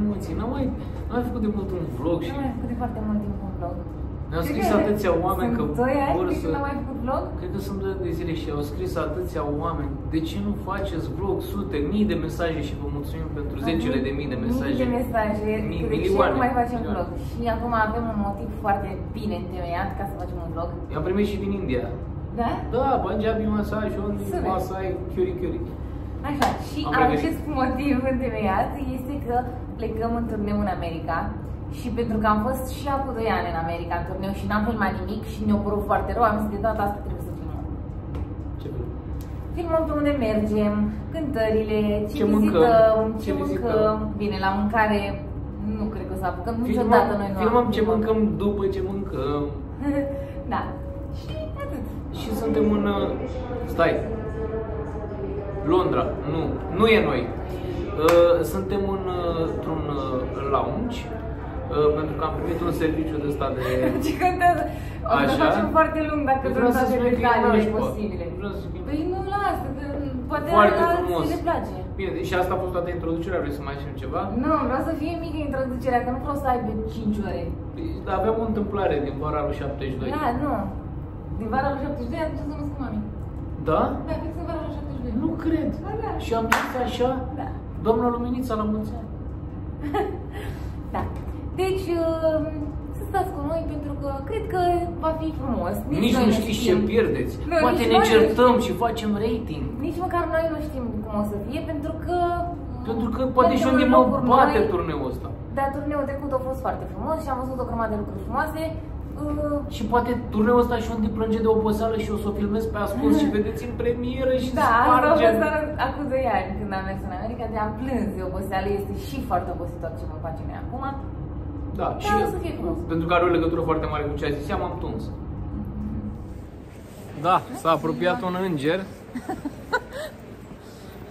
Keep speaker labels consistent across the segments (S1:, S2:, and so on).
S1: Mulți, n-am mai, n-am mai făcut de mult un vlog și
S2: Nu mai făcut de foarte mult timp un vlog.
S1: ne-au
S2: Cred
S1: scris
S2: că
S1: atâția oameni că
S2: sunt doi ani
S1: vor
S2: de
S1: să...
S2: când am mai făcut vlog?
S1: Cred că sunt doi de zile și au scris atâția oameni de ce nu faceți vlog, sute, mii de mesaje și vă mulțumim pentru zecile de mii de mesaje.
S2: Mii de mesaje.
S1: Mii,
S2: de ce
S1: milioane.
S2: nu mai facem
S1: milioane.
S2: vlog? Și acum avem un motiv foarte bine întemeiat ca să facem un vlog.
S1: I-am primit și din India.
S2: Da?
S1: Da, Punjabi masaj, unde
S2: Super.
S1: masai, chiuri, chiuri.
S2: Așa, și
S1: Am pregătit.
S2: acest motiv întemeiat este că plecăm în turneu în America și pentru că am fost și acum 2 ani în America în turneu și n-am filmat nimic și ne-a părut foarte rău, am zis de data asta trebuie să filmăm.
S1: Ce vrei?
S2: Filmăm pe unde mergem, cântările, ce,
S1: Ce mâncăm,
S2: vizităm,
S1: ce
S2: ce
S1: vizităm.
S2: mâncăm. Bine, la mâncare nu cred că o să apucăm niciodată noi nu am
S1: filmăm ce
S2: filmat.
S1: mâncăm după ce mâncăm.
S2: da. Și atât.
S1: Și suntem în... uh, Stai. Londra. Nu. Nu e noi. Uh, Suntem în, uh, într-un uh, lounge uh, pentru că am primit un serviciu de ăsta de...
S2: Ce contează? O să
S1: Așa.
S2: facem foarte lung dacă
S1: Păi
S2: dăm
S1: vreau să
S2: toate
S1: spun că e
S2: detaliile
S1: nașpa.
S2: posibile.
S1: Vreau să spun-
S2: Păi nu lasă, că poate
S1: Foarte
S2: la
S1: frumos.
S2: alții le place.
S1: Bine, și asta a fost toată introducerea, vrei să mai știm ceva?
S2: Nu, vreau să fie mică introducerea, că nu vreau să aibă 5 ore.
S1: Păi, Aveam o întâmplare din vara lui 72.
S2: Da, nu. Din vara lui 72 atunci să născ mami.
S1: Da?
S2: Da, fix în vara lui 72.
S1: Nu cred.
S2: Ba da.
S1: Și am zis așa,
S2: Da.
S1: Doamna Luminița la mulți ani.
S2: Da. Deci, uh, să stați cu noi pentru că cred că va fi frumos.
S1: Nici
S2: noi
S1: nu știți ce
S2: știm.
S1: pierdeți.
S2: Nu,
S1: Poate
S2: nici
S1: ne
S2: noi nu
S1: certăm
S2: știm.
S1: și facem rating.
S2: Nici măcar noi nu știm cum o să fie, pentru că...
S1: Pentru că poate și
S2: pentru
S1: unde mă
S2: locuri
S1: bate
S2: noi-
S1: turneul ăsta.
S2: Dar turneul trecut a fost foarte frumos și am văzut o grămadă de lucruri frumoase. Uh,
S1: Și poate turneul ăsta și unde plânge de oboseală și o să o filmez pe ascuns și vedeți în premieră și
S2: Da, asta a
S1: sparge.
S2: fost doar acum 2 ani când am mers în America, de am plâns de oboseală, este și foarte obositor ce mă face mie acum.
S1: Da,
S2: Da,
S1: și
S2: o să fie frumos.
S1: pentru că are o legătură foarte mare cu ce a zis, ea m-am tuns. Da, s-a apropiat un înger.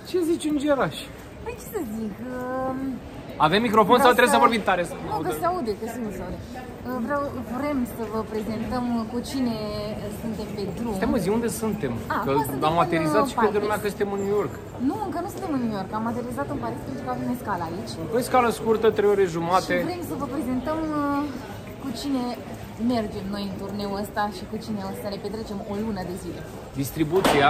S1: Ce zici îngeraș?
S2: Păi ce să zic, uh,
S1: Avem microfon sau
S2: Vreau
S1: trebuie să
S2: să-
S1: vorbim tare? Să
S2: Nu, că se aude, că simt se aude. Uh, Vreau, vrem să vă prezentăm cu cine suntem pe drum.
S1: Stai mă, zi unde suntem?
S2: A,
S1: că
S2: acum suntem
S1: am
S2: în,
S1: aterizat și
S2: uh,
S1: credem
S2: Paris.
S1: lumea că suntem în New York.
S2: Nu, încă nu suntem în New York. Am aterizat în Paris pentru că avem escală aici.
S1: Păi scală scurtă, 3 ore
S2: Și
S1: jumate.
S2: vrem să vă prezentăm uh, cu cine mergem noi în turneul ăsta și cu cine o să ne petrecem o lună de zile.
S1: Distribuția.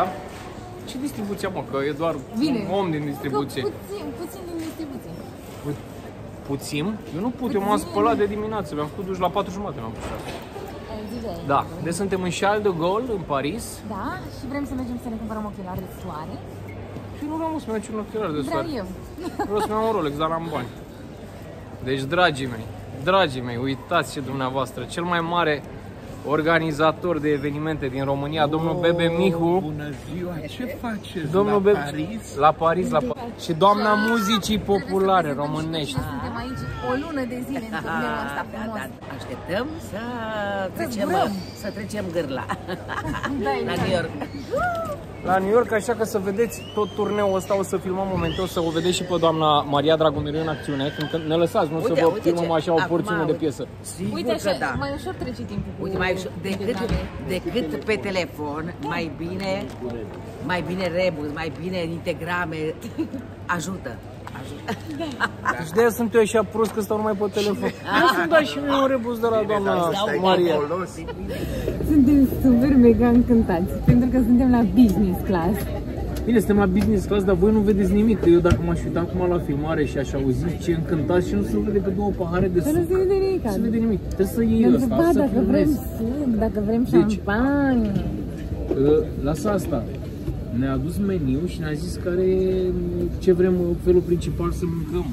S1: Ce distribuția, mă? Că e doar
S2: Bine.
S1: un om din distribuție.
S2: Că puțin, puțin din distribuție.
S1: Pu- Puțin? Eu nu pot, eu m-am
S2: Puțin.
S1: spălat de dimineață, mi-am făcut duș la 4 jumate, m-am pus
S2: Uh, zile.
S1: Da, deci suntem în Charles de Gaulle, în Paris.
S2: Da, și vrem să mergem să ne cumpărăm ochelari de soare.
S1: Și nu vreau să mi un ochelar de
S2: Vreau
S1: soare.
S2: eu.
S1: Vreau să-mi iau un Rolex, dar n-am bani. Deci, dragii mei, dragii mei, uitați ce dumneavoastră, cel mai mare organizator de evenimente din România, domnul Bebe Mihu,
S3: Bună ziua, ce faceți
S1: Domnul
S3: la
S1: Bebe,
S3: Paris?
S1: la Paris, la Pa- și doamna muzicii populare
S2: Trebuie să vedem
S1: românești.
S2: și cu cine Suntem aici o lună de zile în turneul ăsta
S4: Da,
S2: frumos.
S4: da, așteptăm să trecem,
S2: zburăm.
S4: să trecem gârla
S2: Da,
S4: la
S2: exact.
S4: New York.
S1: La New York, așa că să vedeți tot turneul ăsta, o să filmăm momentul, să o vedeți și pe doamna Maria Dragomiriu în acțiune, când că ne lăsați, nu să vă filmăm
S4: ce-
S1: așa o
S4: acum,
S1: porțiune de
S4: uite,
S1: piesă.
S4: Sigur
S2: Uite
S4: că
S2: așa,
S4: da.
S2: mai ușor trece timpul cu
S4: Uite, mai ușor, decât,
S2: detaliile.
S4: decât pe telefon, mai bine, mai bine rebus, mai bine integrame, ajută. Ajută.
S1: Deci de-aia sunt eu așa prost că stau numai pe telefon. Nu să-mi dai și mie un rebus de la doamna Maria.
S2: Suntem super mega încântați pentru că suntem la business class.
S1: Bine, suntem la business class, dar voi nu vedeți nimic. Că eu dacă m-aș uita acum la filmare și aș auzi ce încântați și nu se vede pe două pahare de
S2: Să nu
S1: suc.
S2: se vede nimic.
S1: Nu se vede nimic. Trebuie să iei
S2: Ne-am
S1: ăsta,
S2: întrebat
S1: să
S2: dacă vrem
S1: filmezi.
S2: suc, dacă vrem
S1: Deci-
S2: șampanie.
S1: Uh, Lasă asta. Ne-a adus meniu și ne-a zis care e, ce vrem felul principal să mâncăm.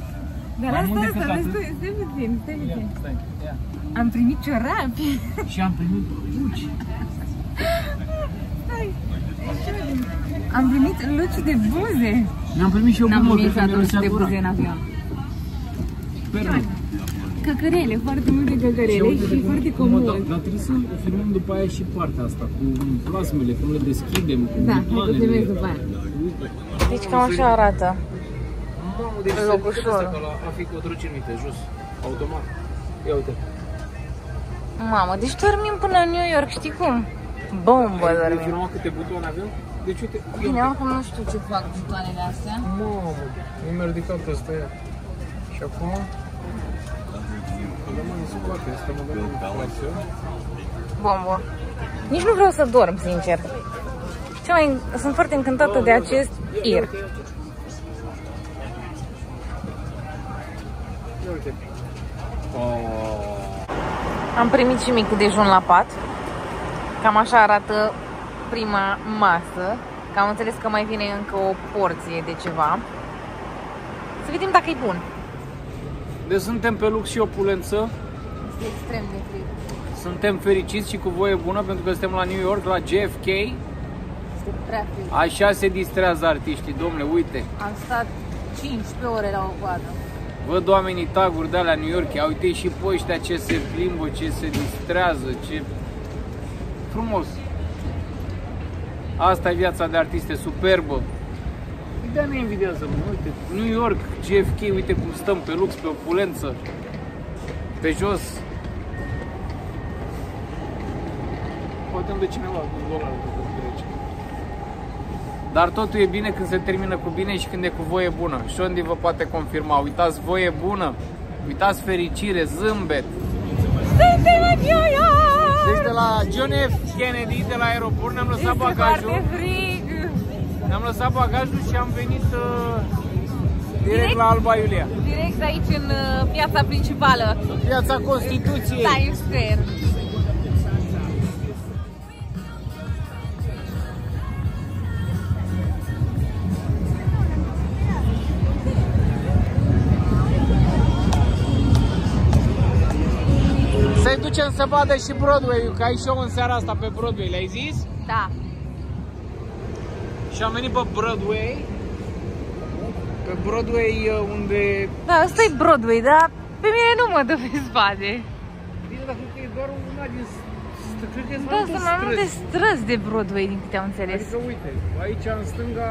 S2: Dar
S1: Mai
S2: asta,
S1: mult decât
S2: asta,
S1: atât.
S2: stai, stai puțin, stai puțin.
S1: Stai, ia.
S2: Am primit ciorapi.
S1: Și am primit luci.
S2: Am primit luci de buze.
S1: Ne-am primit și eu
S2: N-am
S1: gumă,
S2: primit
S1: cred că
S2: niciodată luci
S1: mirosea
S2: de
S1: gura.
S2: buze în avion.
S1: Sper.
S2: Căcărele, foarte multe
S1: Și
S2: căcărele
S1: uite
S2: și
S1: cum-
S2: foarte
S1: cum o-
S2: comod.
S1: Dar dar trebuie să filmăm după aia și partea asta, cu plasmele, cum le deschidem, cu
S2: Da, hai că
S1: butoanele.
S2: filmez după aia. Deci cam așa arată.
S1: Mamă, deci
S2: Locușorul.
S1: Locușorul. la a fi cu trăcinite, jos, automat. Ia uite.
S2: Mamă, deci dormim până în New York, știi cum? Bombă
S1: Ai
S2: dormim.
S1: filmat câte butoane avem? Deci uite, ia
S2: Bine,
S1: uite.
S2: acum nu știu ce fac butoanele astea.
S1: Mamă, mi-a ridicat ăsta ea. Și acum? Dăm în spate, asta mă dăm în clasă.
S2: Bombo. Nici nu vreau să dorm, sincer. Cea mai, sunt foarte încântată de acest ir.
S1: Ia uite. Oh.
S2: Am primit și micul dejun la pat. Cam așa arată prima masă. Că am înțeles că mai vine încă o porție de ceva. Să vedem dacă e bun.
S1: Deci suntem pe lux și opulență.
S2: Este extrem de frig.
S1: Suntem fericiți și cu voie bună pentru că suntem la New York, la JFK.
S2: Este prea frig.
S1: Așa se distrează artiștii, domnule, uite.
S2: Am stat 15 ore la o coadă.
S1: Văd oamenii taguri de alea New York, ia uite și pe ăștia ce se plimbă, ce se distrează, ce frumos. Asta e viața de artiste, superbă. De ne invidiază, mă, uite, New York, JFK, uite cum stăm pe lux, pe opulență, pe jos. Poate îmi dă cineva un dolar dacă trece. Dar totul e bine când se termină cu bine și când e cu voie bună. Shondi vă poate confirma. Uitați voie bună, uitați fericire, zâmbet.
S2: Suntem în New York!
S1: Deci de la John F. Kennedy, de la aeroport, ne-am lăsat
S2: Este
S1: bagajul.
S2: foarte frig.
S1: Ne-am lăsat bagajul și am venit uh, direct,
S2: Direct?
S1: la Alba Iulia.
S2: Direct aici în uh, piața principală.
S1: Piața Constituției.
S2: Times Square.
S1: Să-i ducem să vadă și Broadway-ul, că ai show în seara asta pe Broadway, le-ai zis?
S2: Da.
S1: Și am venit pe Broadway. Pe Broadway uh, unde...
S2: Da, asta e Broadway, dar pe mine nu mă dă pe spate.
S1: Bine, dar cred că e doar una din... st- Cred că e
S2: Da, sunt mai multe străzi de Broadway, din câte am înțeles.
S1: Adică uite, aici în stânga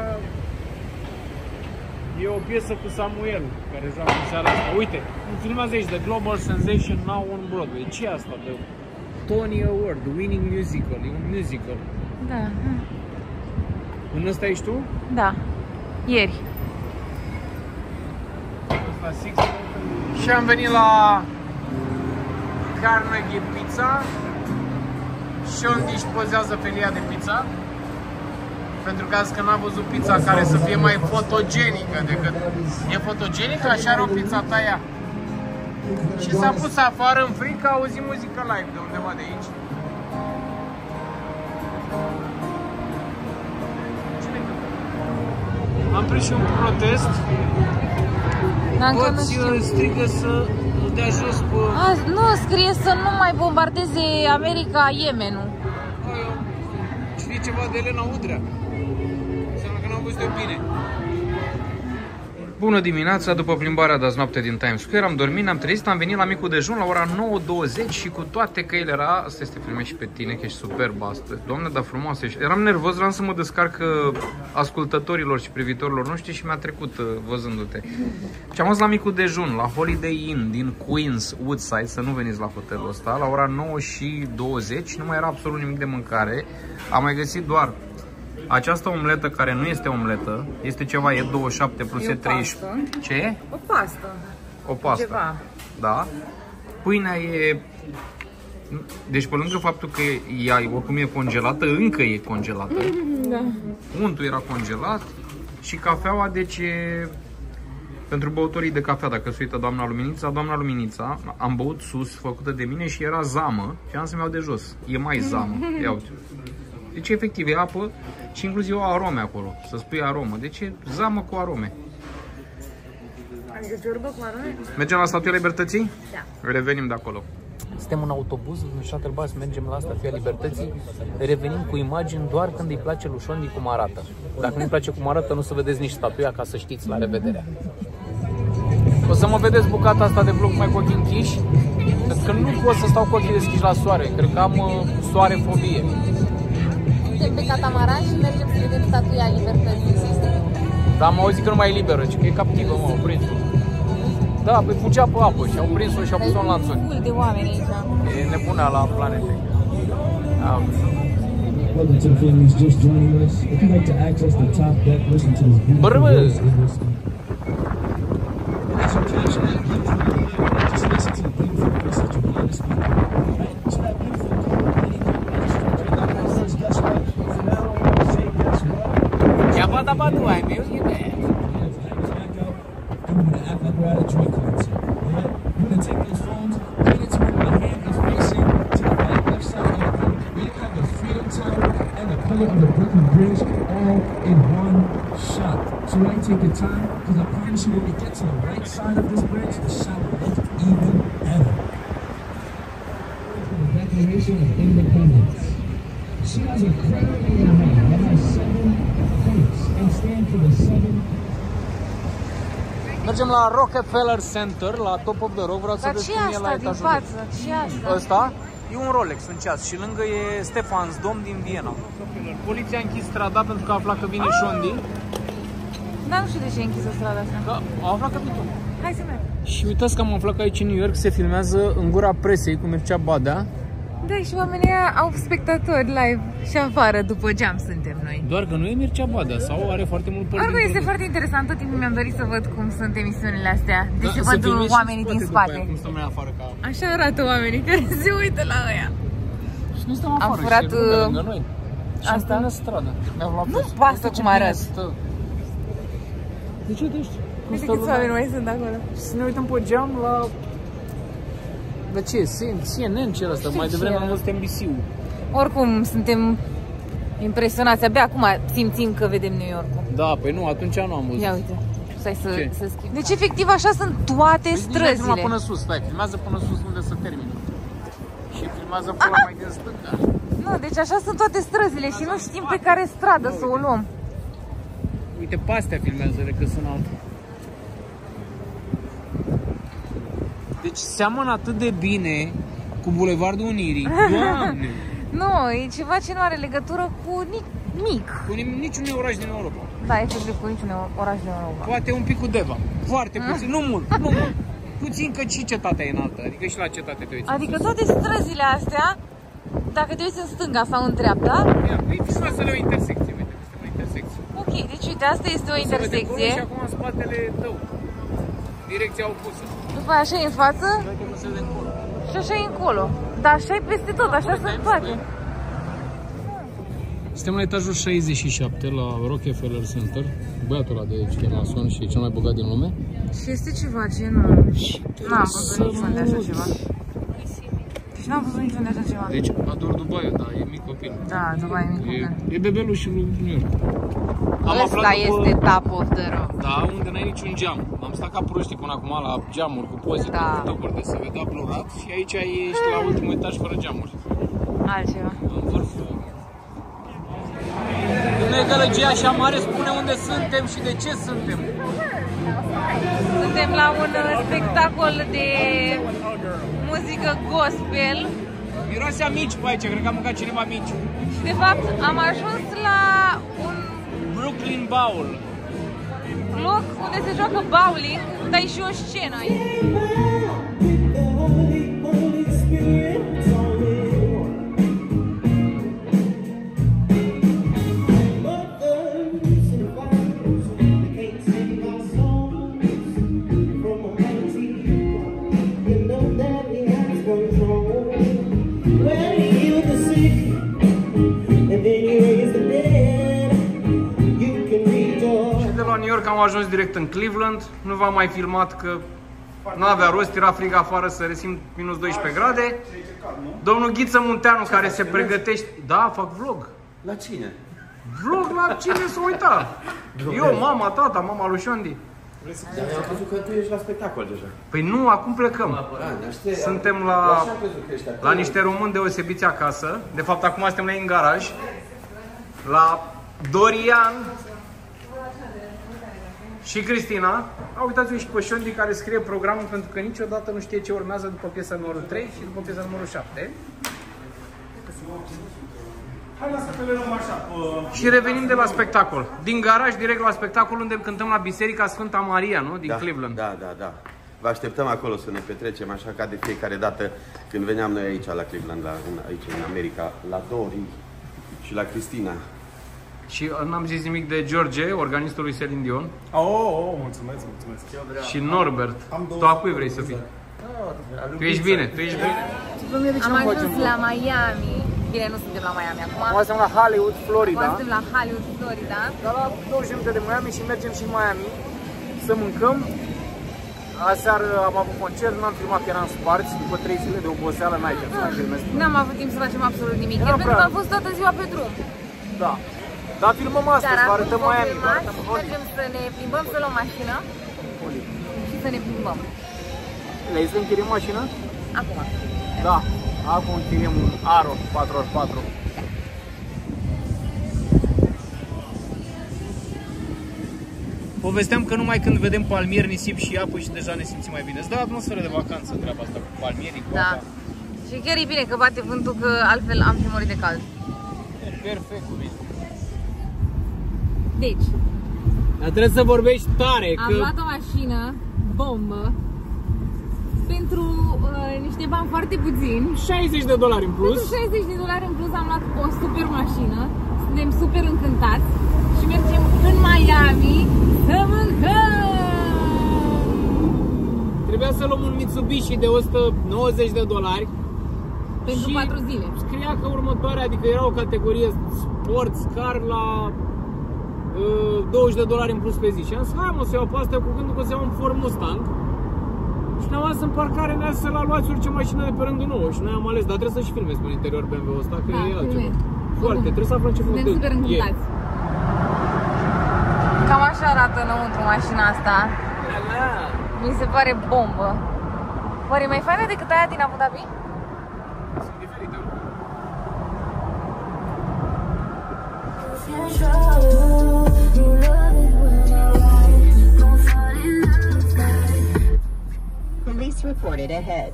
S1: e o piesă cu Samuel care joacă în seara asta. Uite, îmi filmează aici The Global Sensation Now on Broadway. ce e asta? The Tony Award, Winning Musical. E un musical.
S2: Da,
S1: În ăsta ești tu?
S2: da. Ieri.
S1: La Six. Și am venit la Carnegie Pizza. Shondi își pozează felia de pizza. Pentru că azi că n-a văzut pizza care să fie mai fotogenică decât... E fotogenică? Așa are o pizza ta ea. Și s-a pus afară în frig, a auzit muzică live de undeva de aici. Am prins și un protest.
S2: Dar încă nu
S1: Toți
S2: știu.
S1: uh, strigă să îl dea jos pe...
S2: A, nu, scrie să nu mai bombardeze America Yemenul.
S1: Aia, știi ceva de Elena Udrea? Înseamnă că n-am văzut eu bine. Bună dimineața, după plimbarea de azi noapte din Times Square, am dormit, ne-am trezit, am venit la micul dejun la ora 9.20 și cu toate că el era, asta este filme și pe tine, că ești superb astăzi, doamne, dar frumoasă ești. Eram nervos, vreau să mă descarc uh, ascultătorilor și privitorilor noștri și mi-a trecut uh, văzându-te. Și am fost la micul dejun, la Holiday Inn din Queens, Woodside, să nu veniți la hotelul ăsta, la ora 9 și 20, nu mai era absolut nimic de mâncare, am mai găsit doar această omletă care nu este omletă, este ceva, e 27 plus
S2: E
S1: e
S2: o
S1: 30.
S2: pastă.
S1: Ce e?
S2: O pastă.
S1: O pastă.
S2: Ceva.
S1: Da. Pâinea e... Deci pe lângă faptul că ea oricum e congelată, încă e congelată.
S2: Da.
S1: Untul era congelat și cafeaua, deci e pentru băutorii de cafea, dacă se uită doamna Luminița, doamna Luminița, am băut sus, făcută de mine și era zamă și am să-mi iau de jos. E mai zamă. Ia uite. Deci efectiv e apă și inclusiv au arome acolo, să spui aromă. Deci e zamă cu arome.
S2: Adică ciorbă cu arome?
S1: Mergem la Statuia Libertății?
S2: Da.
S1: Revenim de acolo.
S5: Suntem în autobuz, în shuttle bus, mergem la Statuia Libertății, revenim cu imagini doar când îi place lui Șondi cum arată. Dacă nu îi place cum arată, nu o să vedeți nici statuia, ca să știți, la revedere.
S1: O să mă vedeți bucata asta de vlog mai cu ochii închiși, pentru că nu pot să stau cu ochii deschiși la soare. Cred că am uh, soare fobie.
S2: Suntem pe catamaran și mergem să vedem statuia libertății.
S1: Dar am auzit că nu mai e liberă, ci că e captivă, mă, au prins-o. Da, pe fugea pe apă și au prins-o și au pus-o în lanțuri.
S2: Mult de oameni aici.
S1: E nebuna la planete. Da.
S3: Welcome to the families just what?
S1: Ceapa ta batu ai
S3: up, and we're gonna act like we're at a Drake concert. Alright? We're gonna take those phones, point it to where my hand is facing, to the right, left side of the room. Gonna have the Freedom Tower and the color of the Brooklyn Bridge all in one shot. So right, take your time, because I promise you when we get to the right side of this bridge, the shot will look even better. Declaration of Independence. She has a cradle in her hand
S1: Mergem la Rockefeller Center, la Top of the Rock. Vreau să
S2: Dar
S1: vezi
S2: ce
S1: cum e la
S2: asta din
S1: etajul
S2: față? ce asta?
S1: Ăsta e un Rolex, un ceas și lângă e Stefans, domn din Viena. Poliția a închis strada pentru că a aflat că vine Shondi.
S2: Dar nu știu de ce e închisă strada asta.
S1: Că a aflat că vine.
S2: Hai să mergem.
S1: Și uitați că am aflat că aici în New York se filmează în gura presei cu Mircea Badea.
S2: Da, și oamenii ăia au spectatori live și afară, după geam suntem noi.
S1: Doar că nu e Mircea Badea sau are foarte mult păr
S2: Oricum
S1: din
S2: este
S1: produs.
S2: foarte interesant, tot timpul mi-am dorit să văd cum sunt emisiunile astea.
S1: Da,
S2: Deci se
S1: să
S2: văd
S1: filmezi și
S2: oamenii din
S1: după aia,
S2: spate.
S1: Cum stăm noi afară ca...
S2: Așa arată oamenii care se uită la ăia.
S1: Și noi stăm
S2: Am
S1: afară
S2: furat,
S1: și e lumea
S2: uh,
S1: lângă noi. Și
S2: asta?
S1: asta? în stradă. Ne-am luat
S2: Nu
S1: pus.
S2: pasă
S1: Uite ce
S2: cum
S1: bine
S2: arăt.
S1: stă. De ce te știi? Cum
S2: Uite
S1: stă
S2: câți
S1: lumea?
S2: oameni mai sunt acolo.
S1: Și să ne uităm pe geam la... La ce? CNN ce era asta? Mai
S2: ce
S1: devreme
S2: era.
S1: am văzut NBC-ul.
S2: Oricum, suntem impresionați. Abia acum simțim că vedem New York-ul.
S1: Da, păi nu, atunci nu am văzut.
S2: Ia uite. Stai să,
S1: Ce?
S2: să schimb. Deci, efectiv, așa sunt toate
S1: Păi nici n-ai filmat
S2: străzile.
S1: până sus, stai, filmează până sus unde se termină. Și filmează până mai din stânga.
S2: Nu, deci așa sunt toate străzile și nu știm pe care stradă să o luăm.
S1: Uite, pe astea filmează că sunt alte. Seamănă atât de bine cu Bulevardul Unirii. Doamne!
S2: Nu, e ceva ce nu are legătură cu ni- mic.
S1: Cu nim- niciun oraș din Europa.
S2: Da, efectiv, cu niciun oraș din Europa.
S1: Poate un pic cu Deva. Foarte puțin, nu mult, nu mult. Puțin că și cetatea e înaltă, adică și la cetate te uiți.
S2: Adică toate străzile astea, dacă te uiți în stânga sau în dreapta,
S1: Ia, Păi filmează-le o intersecție, uite, este o intersecție.
S2: ok, deci uite, asta este o
S1: Se vede acolo Și
S2: intersecție.
S1: acum în spatele tău. Direcția opusă.
S2: După aia așa e în față
S1: Uite cum se vede încolo.
S2: și așa e încolo. Dar așa e peste tot, așa sunt toate.
S1: Suntem la etajul 67 la Rockefeller Center. Băiatul ăla de aici, e mason și e cel mai bogat din lume.
S2: Și este ceva ce nu... N-am văzut niciunde așa ceva. Deci n-am văzut niciunde așa ceva.
S1: Deci ador Dubai, da, e mic copil.
S2: Da, Dubai e mic
S1: E,
S2: copil.
S1: e bebelușul lui New York.
S2: Ăsta este top of the rock.
S1: Da, unde n-ai niciun geam. Am stat ca proștii până acum la geamuri cu poze,
S2: Da.
S1: cu tăburi de se vedea blurat și aici ești la ultimul etaj fără geamuri.
S2: Altceva.
S1: În vârful. Dom'le gălăgie așa mare spune unde suntem și de ce suntem.
S2: Suntem la un uh, spectacol de muzică gospel
S1: Miroase a mici pe aici, cred că a mâncat cineva mici.
S2: și de fapt am ajuns la un
S1: Brooklyn Bowl.
S2: loc unde se joacă bowling, dar e și o scenă aici.
S6: Am ajuns direct în Cleveland. Nu v-am mai filmat că nu avea rost, era frig afară să resim minus 12 grade. Domnul Ghiță Munteanu care se pregătește... Da, fac vlog.
S7: La cine?
S6: Vlog la cine să uita? Eu, mama, tata, mama lui Shondi.
S7: Dar mi-am crezut că tu ești la spectacol deja.
S6: Păi nu, acum plecăm.
S7: A, ne aștept.
S6: Suntem
S7: Eu
S6: la,
S7: Așa am crezut că ești acolo.
S6: la niște români deosebiți acasă. De fapt, acum suntem la ei în garaj. La Dorian și Cristina. A, uitați-vă și pe Shondi care scrie programul pentru că niciodată nu știe ce urmează după piesa numărul 3 și după piesa numărul 7. Și revenim de la spectacol. Din garaj direct la spectacol unde cântăm la Biserica Sfânta Maria, nu? Din
S7: da,
S6: Cleveland.
S7: Da, da, da. Vă așteptăm acolo să ne petrecem așa ca de fiecare dată când veneam noi aici la Cleveland, la, în, aici în America, la Dori și la Cristina.
S6: Și uh, n-am zis nimic de George, organistul lui Celine Dion.
S8: Oh, oh, mulțumesc, mulțumesc.
S6: Și Norbert.
S8: Am două
S6: Tu a cui vrei să fii? Tu ești bine, tu ești bine.
S2: Am ajuns la Miami. Bine, nu suntem la Miami acum.
S1: Acum suntem la Hollywood,
S2: Acum
S1: Florida.
S2: suntem la Hollywood, Florida.
S1: Dar la 20 minute de Miami și mergem și în Miami să mâncăm. Aseară am avut concert, n-am filmat că eram sparți, după 3 zile de oboseală n-ai timp să mai filmezi.
S2: N-am avut timp să facem absolut nimic,
S1: Era
S2: chiar pentru că
S1: prea-
S2: am fost toată ziua pe drum.
S1: Da. Dar filmăm astăzi,
S2: Dar
S1: vă
S2: acum
S1: arătăm
S2: vom
S1: Miami. vă
S2: filma
S1: arătăm
S2: și
S1: Hollywood.
S2: mergem să ne plimbăm, să luăm mașină și să ne plimbăm.
S1: Le-ai să închirim mașina?
S2: Acum.
S1: Da. Acum închiriem un Aro 4x4. Povesteam că numai când vedem palmier, nisip și apă și deja ne simțim mai bine. Îți dă atmosferă de vacanță treaba asta cu palmierii, cu
S2: Da.
S1: apa.
S2: Și chiar e bine că bate vântul, că altfel am fi murit de cald.
S1: E perfect cu mine.
S2: Deci,
S1: Dar trebuie să vorbești tare,
S2: am
S1: că
S2: luat o mașină, bombă, pentru uh, niște bani foarte puțini.
S1: 60 de dolari în plus.
S2: Pentru 60 de dolari în plus am luat o super mașină, suntem super încântați și mergem în Miami să mâncăm!
S1: Trebuia să luăm un Mitsubishi de 190 de dolari.
S2: Pentru
S1: Și
S2: 4 zile.
S1: Scria că următoarea, adică era o categorie sports car la uh, 20 de dolari în plus pe zi. Și am zis, hai mă, să iau pe asta cu gândul că să iau un Ford Mustang. Și ne-am ales în parcare, ne-a zis să la luați orice mașină de pe rândul nou. Și noi am ales, dar trebuie să și filmezi pe interior BMW-ul ăsta, că
S2: Da,
S1: e altceva.
S2: filmez.
S1: Foarte,
S2: Bun.
S1: trebuie să aflăm ce fel
S2: Suntem
S1: de
S2: super
S1: e.
S2: încântați. Cam așa arată înăuntru mașina asta. Mi se pare bombă. Oare e mai faină decât aia din Abu Dhabi?
S1: Sunt diferite.
S4: Police reported ahead.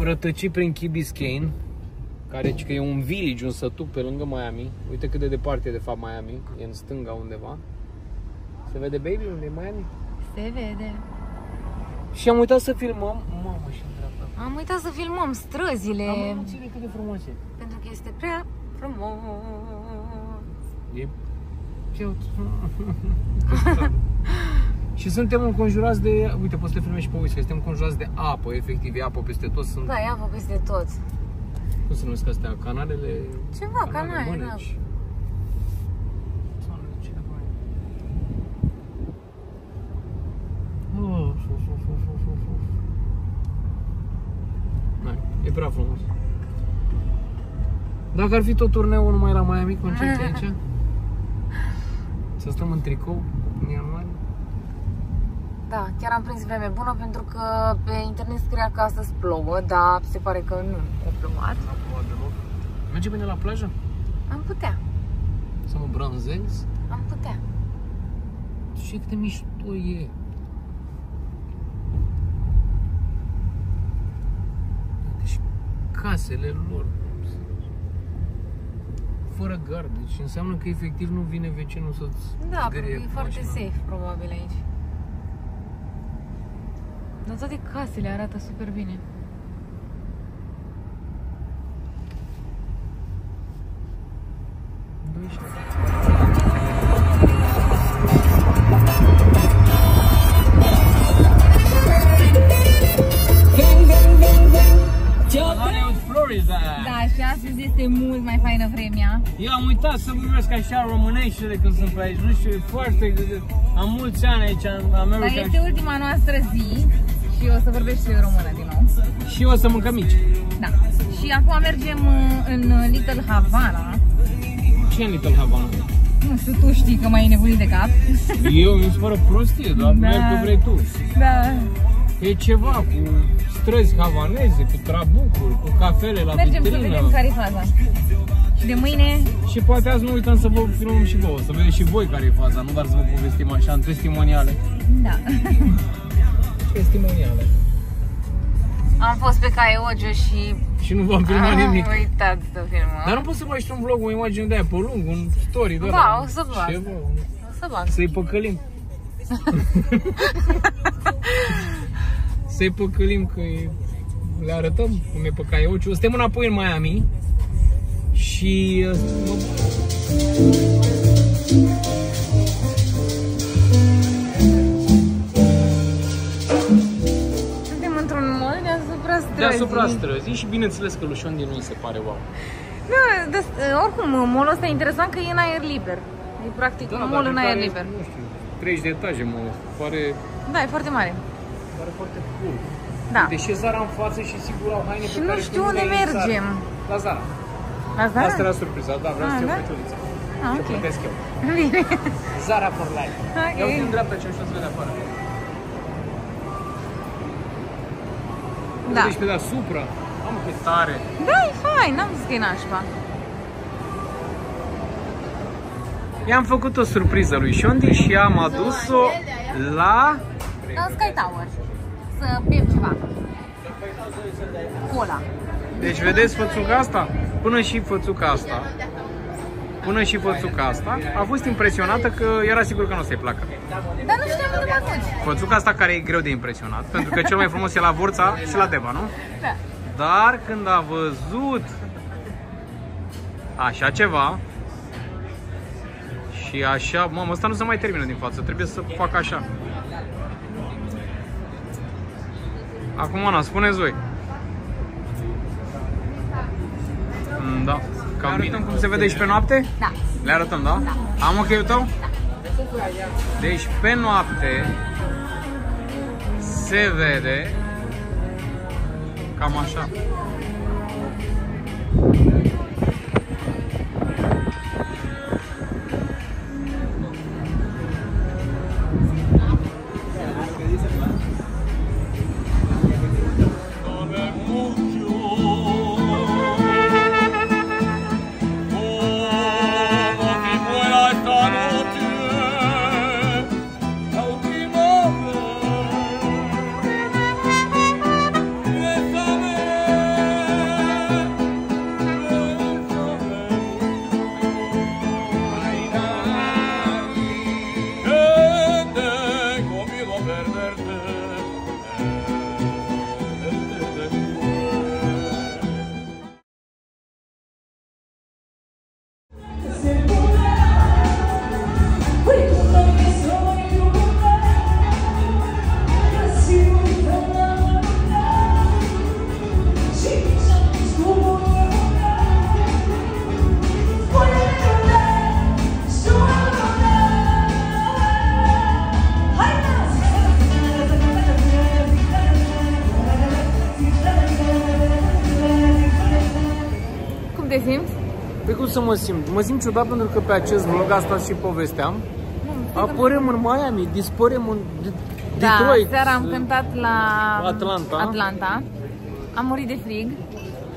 S1: Rătăci prin Key Biscayne, care zice că e un village, un sătuc pe lângă Miami. Uite cât de departe e de fapt Miami, e în stânga undeva. Se vede baby unde e Miami?
S2: Se vede.
S1: Și am uitat să filmăm. Mamă, și în dreapta.
S2: Am uitat să filmăm străzile.
S1: Am ține cât de frumoase.
S2: Pentru că este prea frumos.
S1: E... Ce Și suntem înconjurați de... Uite, poți să te filmezi și pe uiți, că suntem înconjurați de apă, efectiv, e apă peste tot. Sunt,
S2: Da, e apă peste tot.
S1: cum se numesc astea? Canalele...
S2: Ceva, canale, da.
S1: măneci. Doamne, ce de fain. Uf, uf, uf, uf, uf, uf, uf. Hai, E prea frumos. Dacă ar fi tot turneul numai la Miami, concepție aici? Să stăm în tricou în ianuarie?
S2: Da, chiar am prins vreme bună pentru că pe internet scria că astăzi plouă, dar se pare că nu a plouat.
S1: N-a plouat deloc. Merge bine la plajă?
S2: Am putea,
S1: Să mă bronzez?
S2: am putea.
S1: Ce cât de mișto e! Deci casele lor fără gard, deci înseamnă că efectiv nu vine vecinul să-ți
S2: Da,
S1: zgârie
S2: e foarte
S1: mașina.
S2: safe probabil aici. Dar toate casele arată super bine.
S1: Hollywood, Florida!
S2: Da, și astăzi este mult mai faină vremea.
S1: Eu am uitat să vorbesc așa românește de când sunt pe aici, nu știu, e foarte... Am mulți ani aici în
S2: Dar
S1: America
S2: este ultima noastră zi și o să vorbești și română din nou.
S1: și o să mâncăm mici.
S2: Da. Și acum mergem uh, în Little Havana.
S1: Ce în Little Havana?
S2: Nu știu, tu știi că mai e nebunit de cap.
S1: Eu mi se pare o prostie, doar
S2: Da.
S1: merg că vrei tu.
S2: Da.
S1: E ceva cu străzi havaneze, cu trabucuri, cu cafele la
S2: Mergem să
S1: vitrină.
S2: vedem care e faza. Și de mâine,
S1: Și poate azi nu uităm să vă filmăm și vouă, să vedeți și voi care e faza, nu doar să vă povestim așa în testimoniale.
S2: da.
S1: Testimoniale.
S2: Am fost pe Caie Ojo și
S1: Și nu v-am filmat
S2: am
S1: nimic.
S2: uitat să filmăm.
S1: Dar nu poți să faci tu un vlog, o imagine de aia pe lung, un story de
S2: Da,
S1: ăla.
S2: o să fac.
S1: Ceva,
S2: O să bag.
S1: Să-i păcălim. Să-i păcălim că e... le arătăm cum e pe Caiociu. Suntem înapoi în Miami. Și uh, mă
S2: străzii.
S1: deasupra străzii și bineînțeles că Lușon din nu se pare wow.
S2: Da, de, oricum, mall ăsta e interesant că e în aer liber. E practic un mall
S1: dar
S2: în aer
S1: are,
S2: liber.
S1: Nu știu, 30 de etaje mă pare,
S2: Da, e foarte mare.
S1: pare foarte cool.
S2: Da.
S1: Deși Zara în față și sigur au haine
S2: Și
S1: pe
S2: nu
S1: care
S2: știu
S1: tu
S2: unde
S1: le-ai în țară.
S2: mergem.
S1: La Zara.
S2: La Zara?
S1: Asta era surpriza, da, vreau
S2: Ah,
S1: să te
S2: da?
S1: iau pe tuliță.
S2: Ah,
S1: Ce
S2: ok.
S1: plătesc eu.
S2: Bine.
S1: Zara for life.
S2: Ok.
S1: Ia uite în dreapta ce așa se vede afară.
S2: Da.
S1: Deci pe deasupra. Am pe tare.
S2: Da, e fain, n-am zis că e nașpa.
S6: I-am făcut o surpriză lui Shondi și am adus-o la...
S2: La Sky Tower. Să bem ceva. Cola.
S6: Deci vedeți fățuca asta? Până și fățuca asta Până și fățuca asta a fost impresionată că era sigur că nu o să-i placă.
S2: Dar nu știam unde mă duci.
S6: Fățuca asta care e greu de impresionat, pentru că cel mai frumos e la Vorța și la Deva, nu?
S2: Da.
S6: Dar când a văzut așa ceva și așa, mamă, ăsta nu se mai termină din față, trebuie să fac așa. Acum, Ana, spuneți voi. Mm, Da, cam bine. cum se vede și pe noapte?
S2: Da.
S6: Le arătăm, da?
S2: Da.
S6: Am ok tău? Deci pe noapte se vede cam așa.
S1: Pe cum să mă simt? Mă simt ciudat pentru că pe acest vlog asta și povesteam. Apărăm în Miami, dispărem în D-
S2: Da,
S1: Detroit.
S2: seara am cântat la
S1: Atlanta.
S2: Atlanta. Am murit de frig.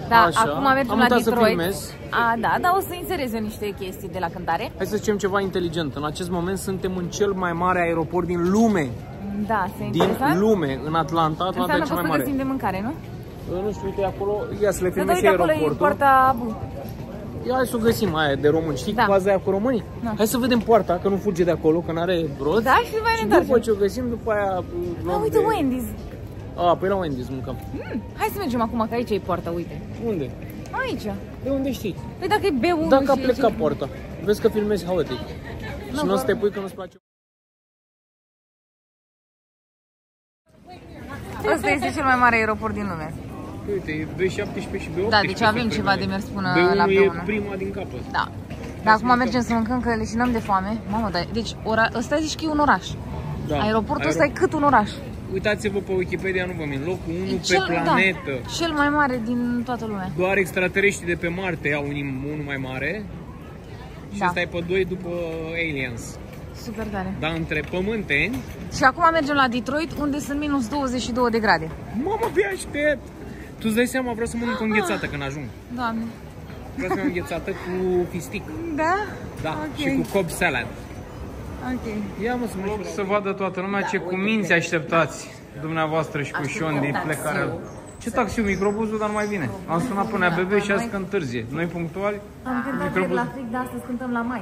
S2: Da,
S1: Așa.
S2: acum mergem
S1: Am
S2: la
S1: uitat să
S2: Detroit.
S1: filmez.
S2: A, da, dar o să inserez eu niște chestii de la cântare.
S1: Hai să zicem ceva inteligent. În acest moment suntem în cel mai mare aeroport din lume.
S2: Da, se
S1: Din
S2: interesant.
S1: lume, în Atlanta. Atlanta e
S2: Înseamnă
S1: cel
S2: că
S1: mai
S2: o să
S1: mare.
S2: găsim de mâncare, nu?
S1: Nu știu, uite acolo, ia să le
S2: Să
S1: filmez și
S2: uite acolo e
S1: aeroportul.
S2: Poarta Bu.
S1: Ia hai să o găsim aia de români. Știi
S2: Da.
S1: faza aia cu românii?
S2: Da.
S1: Hai să vedem poarta, că nu fuge de acolo, că n-are rost.
S2: Da, și mai ne
S1: și
S2: întoarcem.
S1: după ce o găsim, după aia... uh,
S2: Da,
S1: luăm
S2: uite
S1: de-
S2: Wendy's.
S1: A, păi la Wendy's mâncăm.
S2: Mm, hai să mergem acum, că aici e poarta, uite.
S1: Unde?
S2: Aici.
S1: De unde știi?
S2: Păi dacă e B1
S1: Dacă a
S2: și
S1: plecat poarta. Vezi că filmezi haotic. Și nu o să te pui că nu-ți place.
S2: Ăsta este cel mai mare aeroport din lume.
S1: Uite, e B17 și B18.
S2: Da, deci avem
S1: pe
S2: ceva
S1: mine.
S2: de mers până
S1: B1
S2: la
S1: e
S2: B1.
S1: prima din capăt.
S2: Da. Dar acum mergem să mâncăm, că leșinăm de foame. Mamă, dar, deci ora, ăsta zici că e un oraș.
S1: Da.
S2: Aeroportul ăsta e
S1: Aero-
S2: cât un oraș.
S1: Uitați-vă pe Wikipedia, nu vă mint, locul 1
S2: E
S1: pe
S2: cel,
S1: planetă.
S2: Da, cel mai mare din toată lumea.
S1: Doar extraterestrii de pe Marte au un- unul mai mare. Și
S2: Da.
S1: ăsta e pe 2 după Aliens.
S2: Super tare.
S1: Dar între pământeni,
S2: Și acum mergem la Detroit, unde sunt minus 22 de grade.
S1: mamă, abia aștept! Tu îți dai seama, vreau să mănânc o înghețată când ajung.
S2: Doamne.
S1: Vreau să mănânc o înghețată cu fistic.
S2: Da?
S1: Da,
S2: Ok.
S1: și cu cob salad.
S2: Ok.
S1: Ia mă să mă
S6: Să vadă toată lumea ce cu minți așteptați dumneavoastră și cu Shondi plecarea Ce taxiul? Microbuzul, dar nu mai vine. Am sunat până la bebe și azi că întârzie. Noi punctuali?
S2: Am cântat
S6: Microbuz.
S2: ieri la fric, dar astăzi cântăm la mai.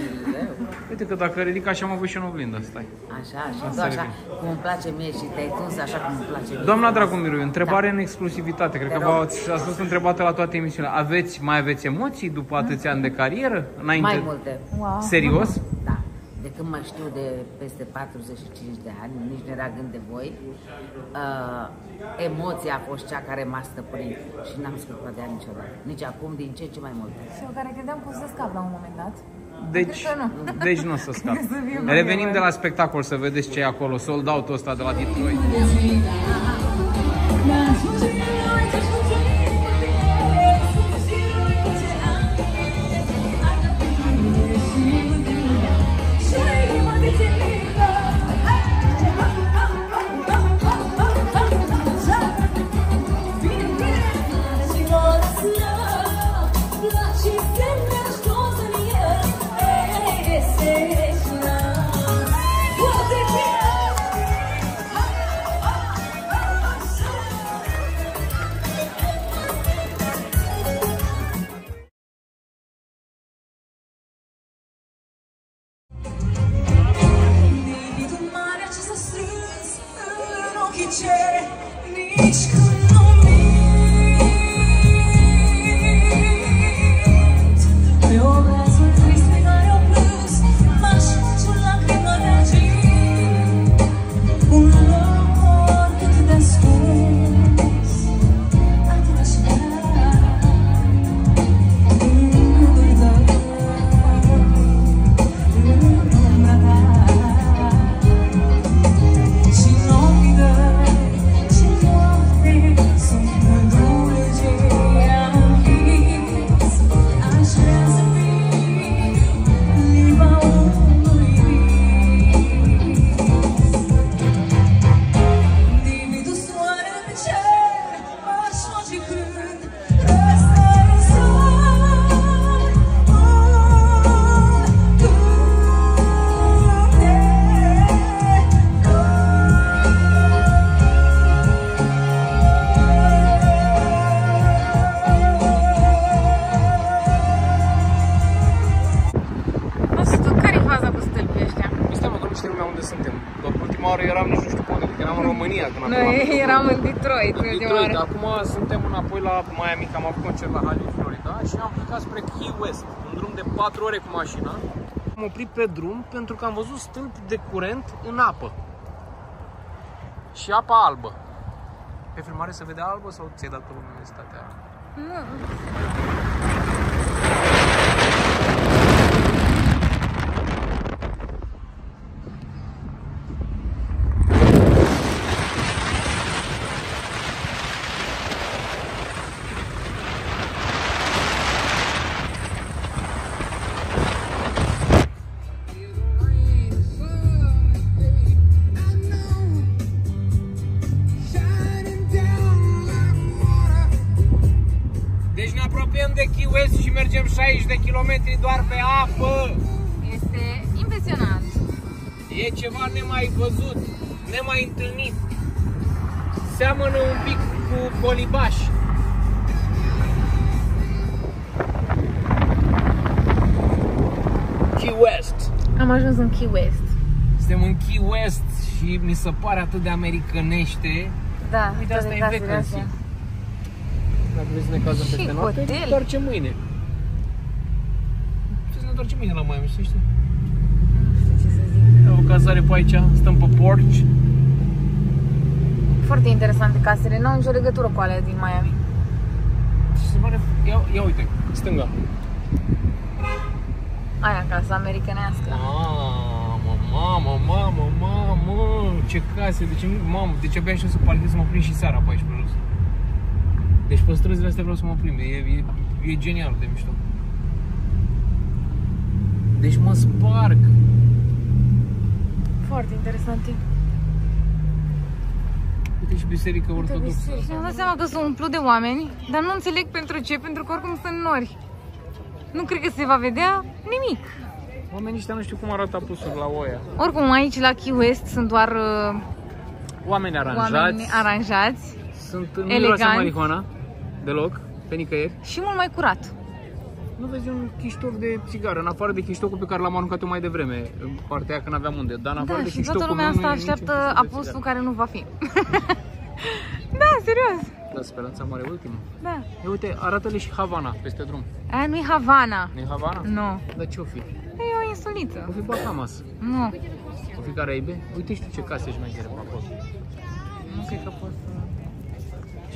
S6: Uite că dacă ridic așa mă văd și în oglindă, stai.
S4: Așa, și
S6: Asta
S4: tu așa,
S6: revin.
S4: cum îmi place mie și te-ai tuns așa cum îmi place mie.
S6: Doamna Dragomiru, întrebare în exclusivitate. Cred că v-ați ați fost întrebată la toate emisiunile. Aveți, mai aveți emoții după atâția ani de carieră? Înainte?
S4: Mai multe.
S2: Wow.
S6: Serios?
S4: Da. De când mă știu de peste 45 de ani, nici nu era gând de voi, uh, emoția a fost cea care m-a stăpânit și n-am scăpat de ea niciodată. Nici acum, din ce în ce mai multe.
S2: Și eu care credeam că o să scap la un moment dat.
S6: Deci,
S2: Cred că nu.
S6: deci nu o să scap.
S2: Să fie mai
S6: Revenim
S2: mare.
S6: de la spectacol să vedeți ce e acolo, sold out-ul ăsta de la Detroit. România când am
S2: Noi
S6: filmat.
S2: eram în Detroit,
S6: în
S2: ultima
S6: Detroit,
S2: oară.
S6: acum suntem înapoi la Miami, că am avut concert la Hollywood, Florida și am plecat spre Key West, un drum de 4 ore cu mașina. Am oprit pe drum pentru că am văzut stâlpi de curent în apă. Și apa albă. Pe filmare se vede albă sau ți-ai dat pe luminositatea?
S2: Nu.
S1: Mergem 60 de kilometri doar pe apă.
S2: Este impresionant.
S1: E ceva nemai văzut, nemai întâlnit. Seamănă un pic cu Colibaș. Key West.
S2: Am ajuns în Key West.
S1: Suntem în Key West și mi se pare atât de americanește.
S2: Da,
S1: Uite,
S2: toate
S1: asta e
S2: casele
S1: vacancy.
S2: astea.
S1: Dacă vrei să ne cazăm
S2: Și
S1: peste noapte,
S2: hotel.
S1: ne întoarcem mâine. Ce să ne întoarcem mâine la Miami, să știi?
S2: Nu știu ce să zic.
S1: E o cazare pe aici, stăm pe porci.
S2: Foarte interesante casele, nu au nicio legătură cu alea din Miami.
S1: Și se pare... Ia, ia uite, stânga.
S2: Aia, casa americanească.
S1: Mamă, mamă, mamă, mamă, ce case, deci, mamă, deci abia aștept să parchez să mă prind și seara pe aici pe jos. Deci pe străzile astea vreau să mă plimb, e, e, e genial de mișto. Deci mă sparg.
S2: Foarte interesante.
S1: Uite și biserică ortodoxă.
S2: Și am dat seama că sunt umplut de oameni, dar nu înțeleg pentru ce, pentru că oricum sunt nori. Nu cred că se va vedea nimic.
S6: Oamenii ăștia nu știu cum arată apusul la oia.
S2: Oricum, aici la Key West sunt doar uh,
S6: Oameni aranjați,
S2: oameni aranjați
S1: Sunt nu
S2: Elegant.
S1: miroase marihuana deloc, pe nicăieri.
S2: Și mult mai curat.
S1: Nu vezi un chiștoc de țigară, în afară de chiștocul pe care l-am aruncat eu mai devreme, în partea aia când aveam unde. Dar în afară
S2: Da,
S1: de
S2: și
S1: chiștocul
S2: toată lumea
S1: meu nu
S2: asta
S1: e niciun
S2: așteaptă
S1: chiștoc de
S2: apostul
S1: țigară.
S2: care nu va fi. da, serios.
S1: Da, speranța mare ultimă.
S2: Da.
S1: E, uite, arată-le și Havana peste drum.
S2: Aia nu e Havana.
S1: nu e Havana?
S2: Nu.
S1: Dar ce-o fi?
S2: E o insuliță.
S1: O fi Bahamas.
S2: Nu.
S1: O fi Caraibe? Uite și tu ce case șmechere pe acolo.
S2: Nu cred că pot să...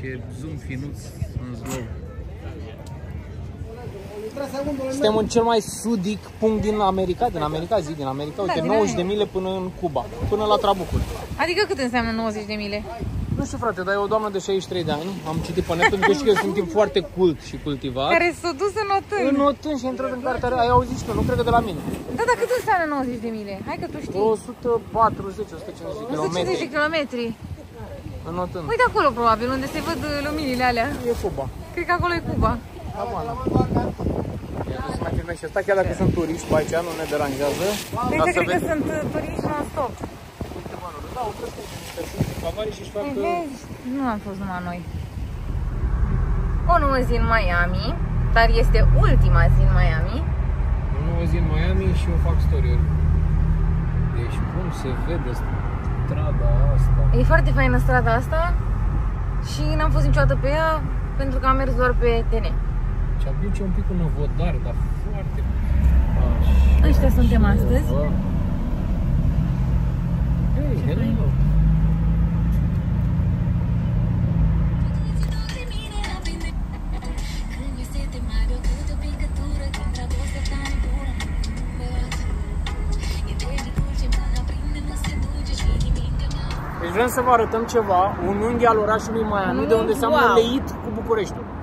S1: Ce zoom finuț în slow. Suntem în cel mai sudic punct din America, din America, zi, din America, uite,
S2: Da, din
S1: 90 de
S2: America.
S1: mile până în Cuba, până la Trabucul.
S2: Adică cât înseamnă 90 de mile?
S1: Nu știu, frate, dar e o doamnă de 63 de ani, am citit pe net, pentru că știu că eu sunt tip foarte cult și cultivat.
S2: Care s-a dus în otân.
S1: În Otân și a intrat în cartea ai auzit și tu, nu cred că de la mine.
S2: Da, dar cât înseamnă 90 de mile? Hai că tu știi.
S1: 140, 150 de
S2: 150 de
S1: kilometri
S2: kilometri.
S1: în Otân.
S2: Uite acolo, probabil, unde se văd uh, luminile alea.
S1: E Cuba.
S2: Cred că acolo e Cuba.
S1: Havana. Ia să mai filmez și asta, chiar dacă sunt turiști pe aici, nu ne deranjează.
S2: Deci
S1: Dar
S2: să
S1: să
S2: cred că
S1: vezi-
S2: sunt uh, turiști non-stop.
S1: Da, au crescut niște șuzi cavari și își fac...
S2: Păi vezi, nu am fost numai noi. O nouă zi în Miami, dar este ultima zi în Miami.
S1: O nouă zi în Miami și eu fac story-uri. Deci cum se vede strada asta?
S2: E foarte faină strada asta și n-am fost niciodată pe ea pentru că am mers doar pe TN.
S1: Și aduce un pic un năvodar, dar Așa.
S2: Ăștia suntem astăzi.
S1: Hey, hello! Deci vrem să vă arătăm ceva, un unghi al orașului Miami, de unde seamănă
S2: Wow.
S1: cu Bucureștiul.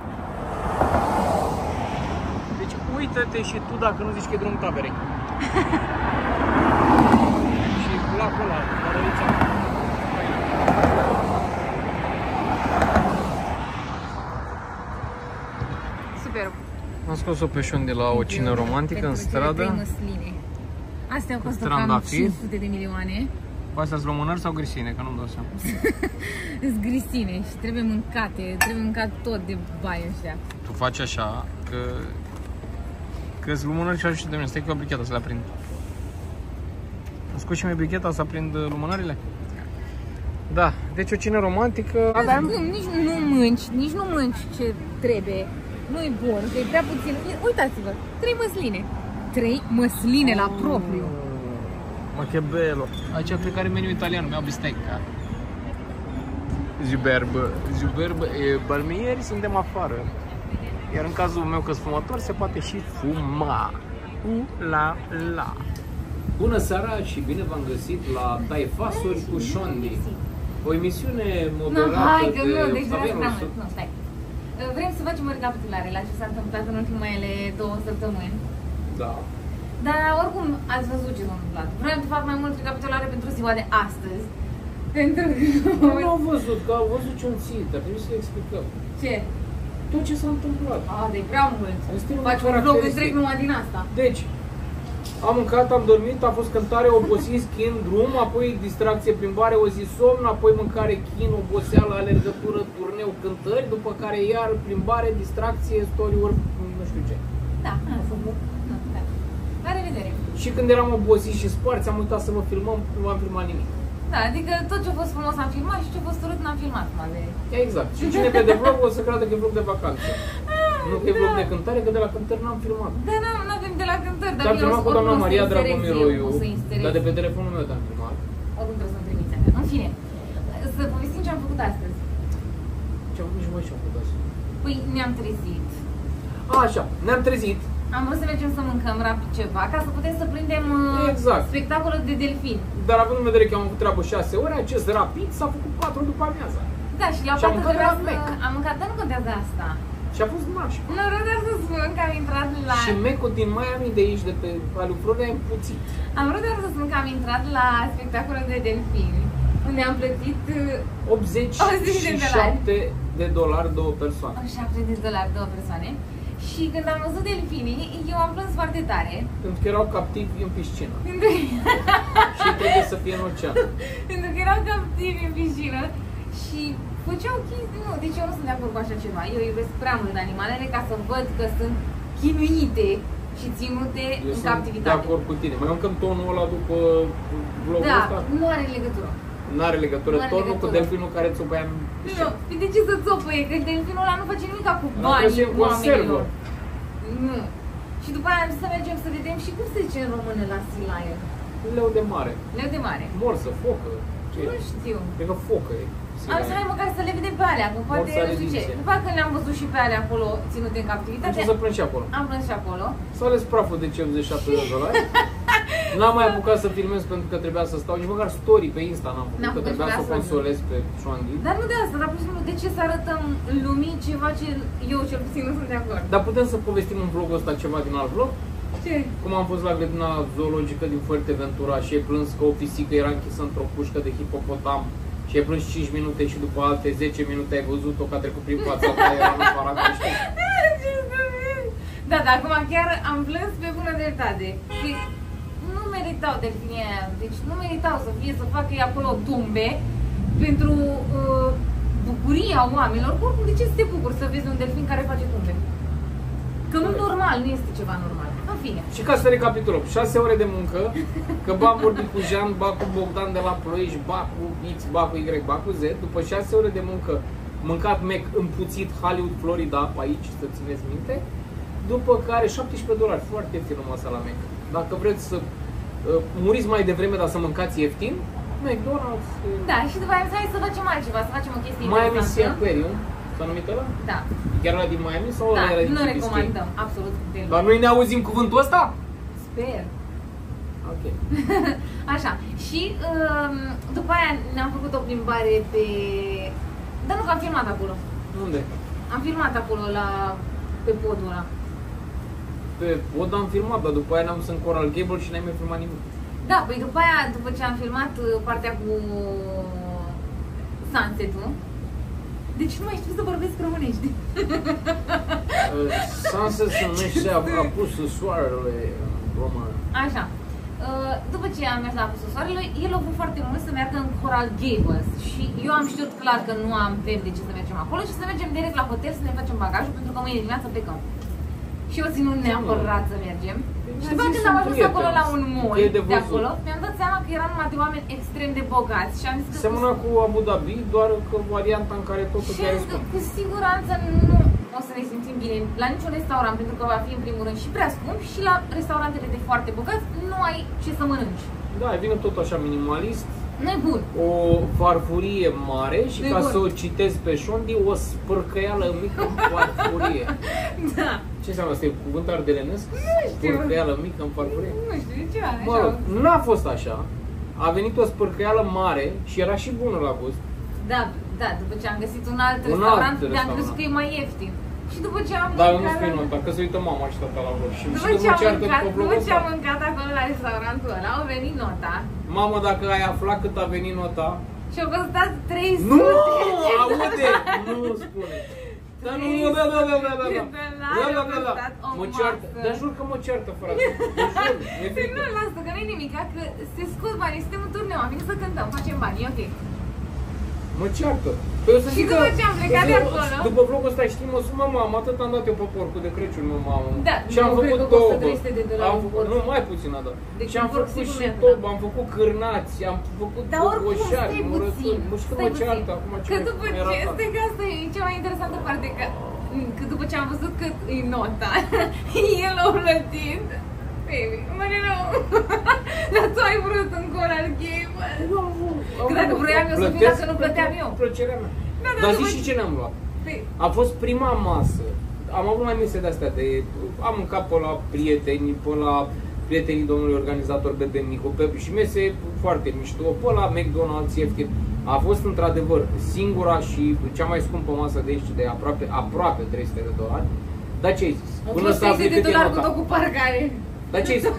S1: Uită-te și tu dacă nu zici că e drumul taberei. și lacul ăla, Mărărița.
S2: Super.
S6: Am scos-o pe șon de la o cină romantică în
S2: Pentru cele trei
S6: stradă.
S2: măsline. Astea au
S6: Cu
S2: costat cam
S6: trandafiri.
S2: 500 de milioane.
S6: Astea sunt românări sau grisine, că nu-mi dau seama.
S2: Sunt grisine și trebuie mâncate, trebuie mâncat tot de bai ăștia.
S6: Tu faci așa, că... Că sunt lumânări și ajunge de mine. Stai cu eu bricheta să le aprind. Îmi scoți și mie bricheta să aprind uh, lumânările? Da, deci o cină romantică.
S2: Aveam... Cum, nici nu mânci, nici nu mânci ce trebuie. Nu e bun, că e prea puțin. Uitați-vă, trei măsline. Trei măsline la propriu.
S6: Ma che bello.
S1: Aici cred că are meniu italian, mi-au bistecca.
S6: Zuberb.
S1: Zuberb, e, palmieri suntem afară.
S6: Iar în cazul meu că fumător, se poate și fuma. U la la.
S1: Bună seara și bine v-am găsit la Taifasuri cu Shondi. O emisiune
S2: Nu,
S1: moderată
S2: hai că
S1: de
S2: nu, deci vreau să
S1: Octavian
S2: prea
S1: Rusu.
S2: mult. Nu, stai. Vrem să facem o recapitulare la ce s-a întâmplat în ultimele două săptămâni.
S1: Da.
S2: Dar oricum ați văzut ce s-a întâmplat. Vreau să fac mai mult recapitulare pentru ziua de astăzi. Pentru că...
S1: Nu au văzut, că au văzut ce un țit, dar trebuie să le explicăm.
S2: Ce?
S1: Tot ce s-a întâmplat.
S2: A, de prea mult.
S1: Este un
S2: Faci un vlog
S1: caracteristic.
S2: întreg numai din asta.
S1: Deci, am mâncat, am dormit, a fost cântare, obosit, chin, drum, apoi distracție, plimbare, o zi somn, apoi mâncare, chin, oboseală, alergătură, turneu, cântări, după care iar plimbare, distracție, story-uri, nu știu ce.
S2: Da, asta. Nu, da. La revedere.
S1: Și când eram obosit și sparți, am uitat să mă filmăm, nu am filmat nimic.
S2: Da, adică tot ce a fost frumos am filmat și ce a fost urât n-am filmat. Mă, de...
S1: Exact. Și cine vede vlog o să creadă că e vlog de vacanță. Nu că e vlog de cântare, că de la cântări n-am filmat.
S2: Da, nu, nu avem de la cântări, dar
S1: Dar am
S2: eu
S1: filmat cu
S2: oricum
S1: doamna
S2: o să
S1: Maria
S2: inserez
S1: Dragomiroiu,
S2: eu, o să inserez.
S1: dar de pe telefonul meu te-am filmat.
S2: Oricum trebuie să-mi trimiți acasă. În fine, să povestim ce am făcut astăzi.
S1: Ce am făcut și voi ce am făcut azi?
S2: Păi ne-am trezit.
S1: A, așa, ne-am trezit.
S2: Am vrut să mergem să mâncăm rapid ceva ca să putem să prindem uh,
S1: Exact.
S2: spectacolul de delfin.
S1: Dar având în vedere că am avut treabă 6 ore, acest rapid s-a făcut 4 după amiaza.
S2: Da, și la
S1: Și am
S2: patru
S1: mâncat de
S2: trebuia
S1: la
S2: să...
S1: Mac.
S2: Am mâncat, dar nu contează asta.
S1: Și a fost naș.
S2: Nu vreau doar să spun că am intrat la...
S1: Și mecul din Miami de aici, de pe Alu Florea, e puțin.
S2: Am vrut doar să spun că am intrat la spectacolul de delfini, unde am plătit uh,
S1: 87 de dolari două persoane.
S2: 7 de dolari două persoane. Și când am văzut delfinii, eu am plâns foarte tare.
S1: Pentru că erau captivi în piscină.
S2: Pentru,
S1: Și trebuie să fie în ocean.
S2: pentru că erau captivi în piscină și făceau chestii, nu, deci eu nu sunt de acord cu așa ceva. Eu iubesc prea mult animalele ca să văd că sunt chinuite și ținute
S1: Eu
S2: în
S1: sunt de
S2: captivitate.
S1: acord cu tine. Mai mâncăm tonul ăla după vlogul
S2: Da,
S1: ăsta?
S2: nu are legătură.
S1: N-are legătură.
S2: N-are
S1: Tonul cu
S2: legătură.
S1: delfinul care ți-o băia în
S2: Nu, păi de ce să țopăie? Că delfinul ăla nu face nimic cu
S1: Ăla
S2: banii
S1: trebuie să-i în conservă.
S2: oamenilor. Nu. Și după aia am zis să mergem să vedem și cum se zice în română la sea lion.
S1: Leu de mare.
S2: Leu de mare.
S1: Morsă, focă. Ce e?
S2: Nu știu.
S1: Cred că focă e.
S2: Am zis, hai măcar să le vedem pe alea, că poate
S1: Morsa
S2: nu știu ce.
S1: redicție.
S2: După aceea când le-am văzut și pe alea acolo ținute în
S1: Am
S2: captivitate,
S1: ce să plâng și acolo.
S2: am plâns și acolo.
S1: S-a ales praful de 57 de dolari. N-am mai apucat să filmez pentru că trebuia să stau, nici măcar story pe Insta n-am făcut,
S2: N-am
S1: că
S2: făcut
S1: trebuia
S2: și
S1: să
S2: pe
S1: o
S2: asta.
S1: consolez pe Shoandi.
S2: Dar nu de asta, dar pur și simplu de ce să arătăm lumii ceva ce eu cel puțin nu sunt de acord.
S1: Dar putem să povestim în vlogul ăsta ceva din alt vlog?
S2: Ce?
S1: Cum am fost la grădina zoologică din Fuerteventura și ai plâns că o pisică era închisă într-o pușcă de hipopotam și ai plâns 5 minute și după alte 10 minute ai văzut-o că a trecut prin fața ta, era în aparat, știi?
S2: Ce să zic? Da, dar acum chiar am plâns pe bună dreptate. Că nu meritau delfinii aia, deci nu meritau să fie, să facă ei acolo tumbe pentru uh, bucuria oamenilor. Oricum, de ce să te bucuri să vezi un delfin care face tumbe? Că nu normal, nu este ceva normal. În fine.
S1: Și ca să recapitulăm, 6 ore de muncă, că ba am vorbit cu Jean, ba cu Bogdan de la Ploiești, ba cu X, ba cu Y, ba cu Z, după 6 ore de muncă, mâncat Mac împuțit Hollywood, Florida, pe aici, să țineți minte, după care 17 dolari, foarte ieftin o masă la Mac. Dacă vreți să uh, muriți mai devreme, dar să mâncați ieftin, McDonald's, uh,
S2: Da, și după aia am zis, hai să facem altceva, să facem o chestie
S1: Miami Sea
S2: interesantă.
S1: Aquarium, s-a numit ăla?
S2: Da,
S1: Chiar la din Miami sau
S2: da,
S1: ăla din
S2: nu
S1: Key Biscayne?
S2: recomandăm, absolut deloc.
S1: Dar noi ne auzim cuvântul ăsta?
S2: Sper.
S1: Ok.
S2: Așa. Și um, după aia ne-am făcut o plimbare pe... Dar nu, că am filmat acolo.
S1: Unde?
S2: Am filmat acolo la... pe podul ăla.
S1: Pe pod am filmat, dar după aia ne-am dus în Coral Gable și n-ai mai filmat nimic.
S2: Da, păi după aia, după ce am filmat uh, partea cu sunset-ul, deci nu mai știu să vorbesc românești.
S1: Uh, Sunset se numește apusul soarele în român.
S2: Așa. Uh, După ce am mers la Apusul Soarelui, el a vrut foarte mult să meargă în Coral Gables și eu am știut clar că nu am avem de ce să mergem acolo și să mergem direct la hotel să ne facem bagajul pentru că mâine dimineață plecăm. Și eu ținut neapărat să mergem. Și după
S1: zis
S2: când am
S1: un
S2: ajuns
S1: prieten,
S2: acolo la un mall
S1: că e de
S2: de,
S1: văzut.
S2: acolo, mi-am dat seama că era numai de oameni extrem de bogați și am zis că
S1: Semăna cu Abu Dhabi, doar că varianta în care totul
S2: și
S1: chiar
S2: am
S1: e
S2: zis că
S1: scump.
S2: cu siguranță nu o să ne simțim bine la niciun restaurant pentru că va fi în primul rând și prea scump și la restaurantele de foarte bogați nu ai ce să mănânci.
S1: Da, vine tot așa minimalist,
S2: Nu e bun.
S1: o farfurie mare și
S2: Nu-i
S1: ca
S2: bun.
S1: să o citesc pe Shondi, o spărcăială mică în farfurie.
S2: Da.
S1: Ce înseamnă asta? E cuvânt ardelenesc?
S2: știu.
S1: Spărcăială mică în farfurie?
S2: Nu știu, ce așa.
S1: Mă rog, n-a fost așa. A venit o spărcăială mare și era și bună la gust.
S2: Da, da, după ce am găsit un alt
S1: Un
S2: restaurant,
S1: alt
S2: mi-am crezut
S1: restaurant.
S2: că e mai ieftin. Și după ce am
S1: Dar eu nu
S2: mâncat
S1: spui
S2: la-
S1: nota, că se uită mama și tata la vlog. Și
S2: După
S1: și
S2: ce
S1: mă
S2: am
S1: ceartă
S2: mâncat,
S1: după
S2: după
S1: vlogul
S2: ce am
S1: ăsta.
S2: mâncat acolo la restaurantul ăla, a venit nota
S1: Mamă, dacă ai aflat cât a venit nota...
S2: și a costat 300.
S1: Nu! Aude! Nu spune! Da, nu, nu, da, da, da, da, da, da. Da, da, da, da. Mă ceartă. Dar jur că mă ceartă, frate. Deci jur, mi-e
S2: Păi nu,
S1: frică.
S2: lasă, că nu-i nimic, că se scot banii, suntem în turneu, am venit să cântăm, facem bani, e ok.
S1: Mă ceartă. Păi o să
S2: Și
S1: zic
S2: după
S1: că-
S2: ce am plecat
S1: o să-
S2: de acolo?
S1: După vlogul ăsta știi, mă sun, mă, mamă, atât am dat eu pe porcul de Crăciun, mă, mamă.
S2: Da,
S1: și am
S2: nu cred
S1: făcut
S2: că costă
S1: tobă.
S2: 300 de dolari
S1: Am
S2: un
S1: făcut,
S2: porc.
S1: nu, mai puțin a dat.
S2: Deci
S1: și
S2: un
S1: am
S2: porc
S1: făcut
S2: sigur
S1: și
S2: mi-a
S1: tobă,
S2: dat.
S1: am făcut cârnați, am făcut
S2: Dar oricum,
S1: goșari,
S2: stai
S1: murături.
S2: puțin,
S1: Bă, și că
S2: stai
S1: mă
S2: puțin.
S1: ceartă acum ce
S2: Că după
S1: era
S2: ce,
S1: ta.
S2: stai că asta e cea mai interesantă parte, că, că după ce am văzut cât e nota, el a plătit. Baby, mă nu. Dar tu ai vrut în Coral Gables. Că dacă vroiam eu să fiu,
S1: Plătesc
S2: dacă nu plăteam
S1: pentru
S2: eu.
S1: Plăcerea mea.
S2: Da, da,
S1: Dar
S2: după
S1: zici și
S2: ce-
S1: ce ne-am luat.
S2: Păi,
S1: A fost prima masă. Am avut mai mese de astea de... Am mâncat pe la prieteni, pe la prietenii domnului organizator Bebe Micu, pe, și mese foarte mișto, pe la McDonald's ieftin. A fost într-adevăr singura și cea mai scumpă masă de aici, de aproape, aproape 300 de dolari. Dar ce ai zis?
S2: au
S1: Până
S2: fost
S1: să afli
S2: 30 de
S1: cât e
S2: dolari cu
S1: nota.
S2: tot cu parcare.
S1: Dar ce ai zis?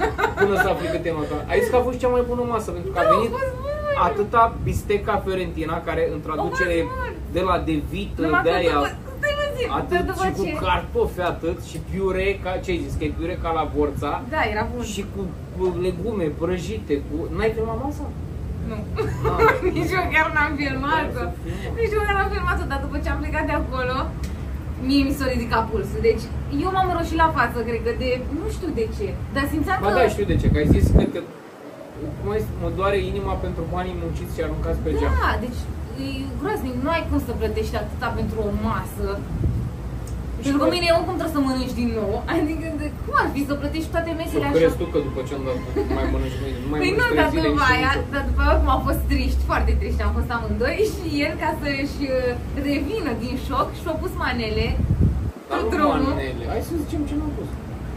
S1: Până să afli cât e nota. Ai zis că a fost cea mai bună masă, pentru că a
S2: Da, a
S1: venit
S2: fost bună.
S1: atâta bisteca fiorentina, care în traducere
S2: A fost bună.
S1: de la De Vită,
S2: Numai
S1: de
S2: că
S1: aia,
S2: după, stai mă zi, că
S1: atât
S2: după
S1: și cu
S2: ce...
S1: cartofi atât, și piure, ca, ce ai zis, că e piure ca la borța,
S2: Da, era bun.
S1: și cu, cu legume prăjite, cu... N-ai filmat masa?
S2: Nu. Nici măcar n-am filmat-o. Nici măcar n-am filmat-o, dar după ce am plecat de acolo, mie mi s-a ridicat pulsul. Deci eu m-am roșit la față, cred că de... Nu știu de ce. Dar simțeam
S1: Ba
S2: că...
S1: da, știu de ce, că ai zis că, că cum ai zis, mă doare inima pentru banii munciți și aruncați pe geam.
S2: Da, deci e groaznic. Nu ai cum să plătești atâta pentru o masă. Pentru că mine oricum trebuie să mănânci din nou. Adică de, cum ar fi să plătești toate
S1: Sau
S2: mesele așa?
S1: crezi tu că după ce am dat, nu mai mănânci mâine, nu mai
S2: Păi nu,
S1: mănânci
S2: dar
S1: trei zile
S2: după
S1: nici
S2: aia,
S1: nimic.
S2: dar după aia cum au fost triști, foarte triști am fost amândoi și el ca să-și uh, revină din șoc și-a pus manele
S1: Dar
S2: tot
S1: nu
S2: drumul.
S1: manele. Hai să zicem ce mi-am pus.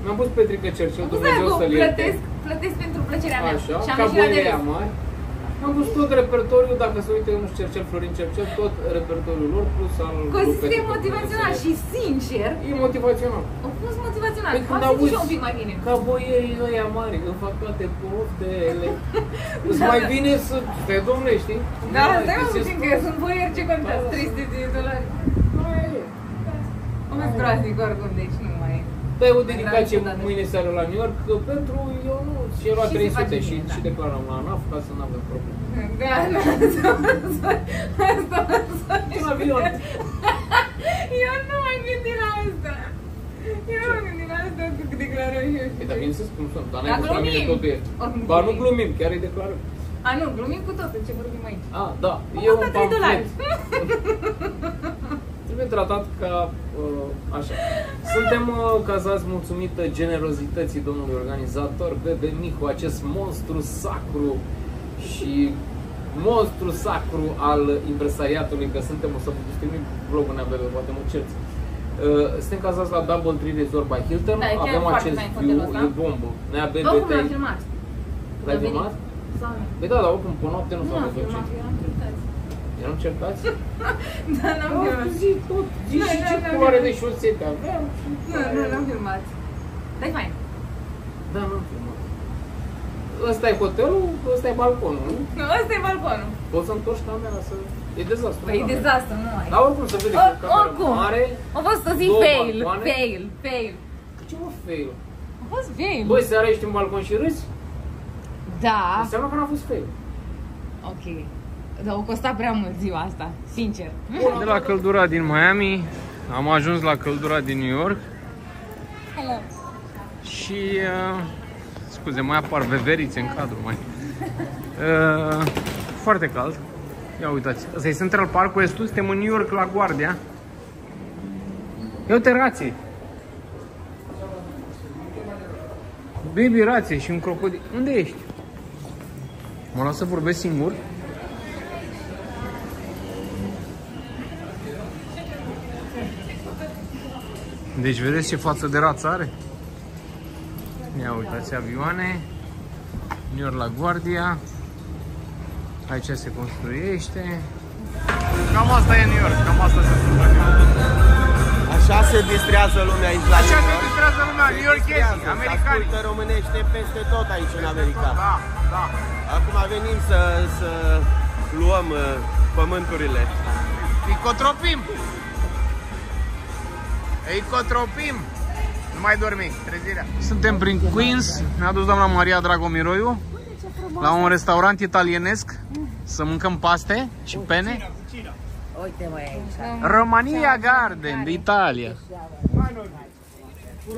S1: Mi-am pus Petrică Cercel,
S2: Am pus aia
S1: Dumnezeu
S2: cu
S1: să-l ierte.
S2: plătesc, plătesc pentru plăcerea mea.
S1: Așa,
S2: și am
S1: ca
S2: ieșit la de
S1: boierea
S2: râs.
S1: mari. Am pus tot repertoriul, dacă se uite unul Cercel, Florin Cercel, tot repertoriul lor plus al
S2: Că
S1: lui
S2: e
S1: Petrică
S2: motivațional
S1: Cercel.
S2: și sincer,
S1: E motivațional.
S2: a fost motivațional.
S1: Păi când
S2: Am simțit
S1: auzi-
S2: și eu un pic mai bine.
S1: Ca boierii ăia mari, îmi fac toate poftele. Îți
S2: Da,
S1: mai
S2: da.
S1: bine să te domne, știi?
S2: Da,
S1: Mai
S2: stai mă
S1: găsesc
S2: puțin că sunt boieri ce contează, 300 de dolari. Am fost groaznic oricum, deci nu mai e.
S1: Dai o dedicație
S2: Da, da, da.
S1: mâine seară la New York că pentru eu nu și eu la
S2: Și se
S1: 300
S2: face
S1: și,
S2: bine, da.
S1: și declarăm la ANAF ca să nu avem probleme.
S2: Da, da, asta, asta, asta.
S1: Un avion.
S2: Eu nu m-am gândit la asta. Eu nu m-am gândit la asta cu declarăm și eu
S1: Păi,
S2: știu.
S1: dar bineînțeles cum sunt, dar
S2: Dar
S1: n-ai văzut la mine
S2: glumim.
S1: totul e.
S2: Oricum
S1: Ba nu
S2: glumim.
S1: glumim, chiar îi declarăm.
S2: A, nu, glumim cu totul ce vorbim aici.
S1: A, da, e un
S2: Asta 3 dolari.
S1: pamflet. Trebuie tratat ca uh, așa. Suntem uh, cazați mulțumită generozității domnului organizator, Bebe Micu, acest monstru sacru și monstru sacru al impresariatului, că suntem, o să vă distribui vlogul nea Bebe, poate mă cerți. Uh, suntem cazați la Double Tree Resort by Hilton,
S2: Da, e chiar
S1: avem
S2: foarte
S1: acest
S2: fain
S1: view,
S2: hotelul ăsta.
S1: e bombă. Nea Bebe,
S2: Oricum l-am
S1: te-ai
S2: filmat.
S1: l-ai
S2: A venit.
S1: filmat?
S2: Sau nu?
S1: Păi da, dar oricum pe noapte nu
S2: Nu
S1: s-a
S2: am
S1: văzut
S2: filmat,
S1: ce.
S2: eram certați.
S1: Eram certați?
S2: Da, n-am
S1: Da,
S2: filmat.
S1: zi tot, zi
S2: Nu,
S1: și
S2: nu,
S1: ce
S2: nu,
S1: culoare
S2: nu.
S1: de șosete aveam.
S2: Nu, nu, n-am filmat. Dar e fain.
S1: Da, n-am filmat. Ăsta e hotelul, ăsta e balconul, nu?
S2: Nu, ăsta e balconul.
S1: Poți să întorci camera să... E dezastru.
S2: Păi e
S1: camera.
S2: dezastru, nu ai.
S1: Dar oricum se vede că
S2: Or-
S1: e o cameră
S2: oricum.
S1: mare.
S2: A fost o zi
S1: două
S2: fail,
S1: balcoane.
S2: fail, fail.
S1: Ce mă fail?
S2: A fost fail.
S1: Băi, seara ești în balcon și râzi?
S2: Da.
S1: Înseamnă că n-a fost fail.
S2: Ok. Dar o costat prea mult ziua asta, sincer.
S6: De la căldura din Miami am ajuns la căldura din New York
S2: Hello.
S6: și uh, scuze, mai apar veverițe în cadru mai. Uh, foarte cald. Ia uitați, ăsta e Central Park West, suntem în New York la Guardia. Ia uite rații. Baby rație și un crocodil. Unde ești? Mă las să vorbesc singur. Deci vedeți ce față de rață are? Ia uitați avioane. New York la Guardia. Aici se construiește. Cam asta e New York, cam asta se întâmplă în New York.
S7: Așa se distrează lumea aici la
S6: Așa
S7: New
S6: se
S7: York.
S6: distrează lumea,
S7: Se
S6: New Yorkezi,
S7: distrează, se
S6: americani.
S7: ascultă românește peste tot aici în America.
S6: Da, da.
S7: Acum venim să, să luăm uh, pământurile.
S6: Îi cotropim. Îi cotropim. Nu mai dormi, trezirea. Suntem prin Queens. Ne-a dus doamna Maria Dragomiroiu la un restaurant italienesc să mâncăm paste și pene.
S4: Uite mă aici.
S6: Romania Garden de Italia.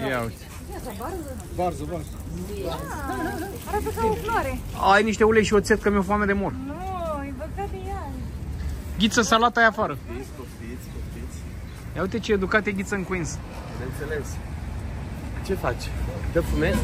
S6: Ia uite.
S8: Varză, varză.
S2: Arată ca o floare.
S6: Ai niște ulei și oțet că mi-e foame de mor.
S2: Nu, e băgat de ea.
S6: Ghiță salata aia afară.
S7: Poftiți, poftiți, poftiți.
S6: Ia uite ce educat e Ghiță în Queens.
S7: Bineînțeles. Ce faci? Te fumezi?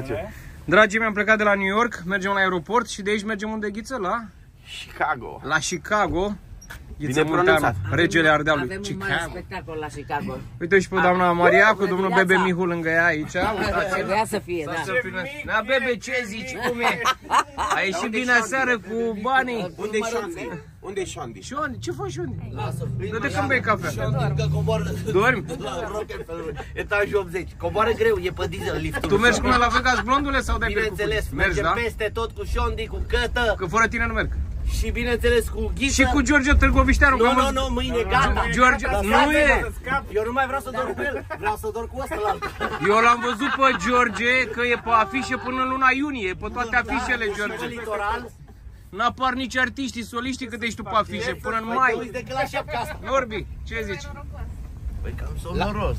S7: Face.
S6: Dragii mei, am plecat de la New York, mergem la aeroport și de aici mergem unde Ghiță? La?
S7: Chicago.
S6: La Chicago. Ghiță
S7: Bine
S6: Munteanu,
S7: pronunțat.
S6: regele Ardealului.
S4: Avem un mare
S6: Chicago.
S4: spectacol la Chicago.
S6: Uite și pe doamna Maria cu domnul
S4: viața.
S6: Bebe Mihu lângă ea aici. Uitați-l.
S4: Trebuia să fie, da.
S6: Să filmez. Da, Bebe, ce zici? Cum e? A ieșit bine aseară cu banii.
S7: Unde-i șanse? Unde e Shondi?
S1: Șondi, ce faci Șondi?
S6: Nu de când bei cafea.
S9: Că coboară
S6: Dormi?
S9: la Rockefeller, etajul 80. Coboară greu, e pe diesel liftul.
S6: Tu mergi cu mine la Vegas, blondule, sau dai pe
S9: Bineînțeles,
S6: cu Mergi,
S9: mergem
S6: da?
S9: peste tot cu Shondi, cu Cătă
S6: Că fără tine nu merg.
S9: și bineînțeles cu Ghiță.
S6: Și cu George Târgovișteanu, că
S9: Nu,
S6: am
S9: nu,
S6: văzut-
S9: nu, mâine, gata.
S6: George, nu e.
S9: Eu nu mai vreau să dorm cu el, vreau să dorm cu ăsta la altă.
S6: Eu l-am văzut pe George că e pe afișe până în luna iunie, pe toate afișele,
S9: Pe
S6: George.
S9: litoral,
S6: N-apar nici artiștii, soliștii cât ești tu pe afișe, până în
S9: mai te
S6: mai.
S9: uiți decât la șapca asta.
S6: Norbi, ce zici?
S9: Păi cam sonoros.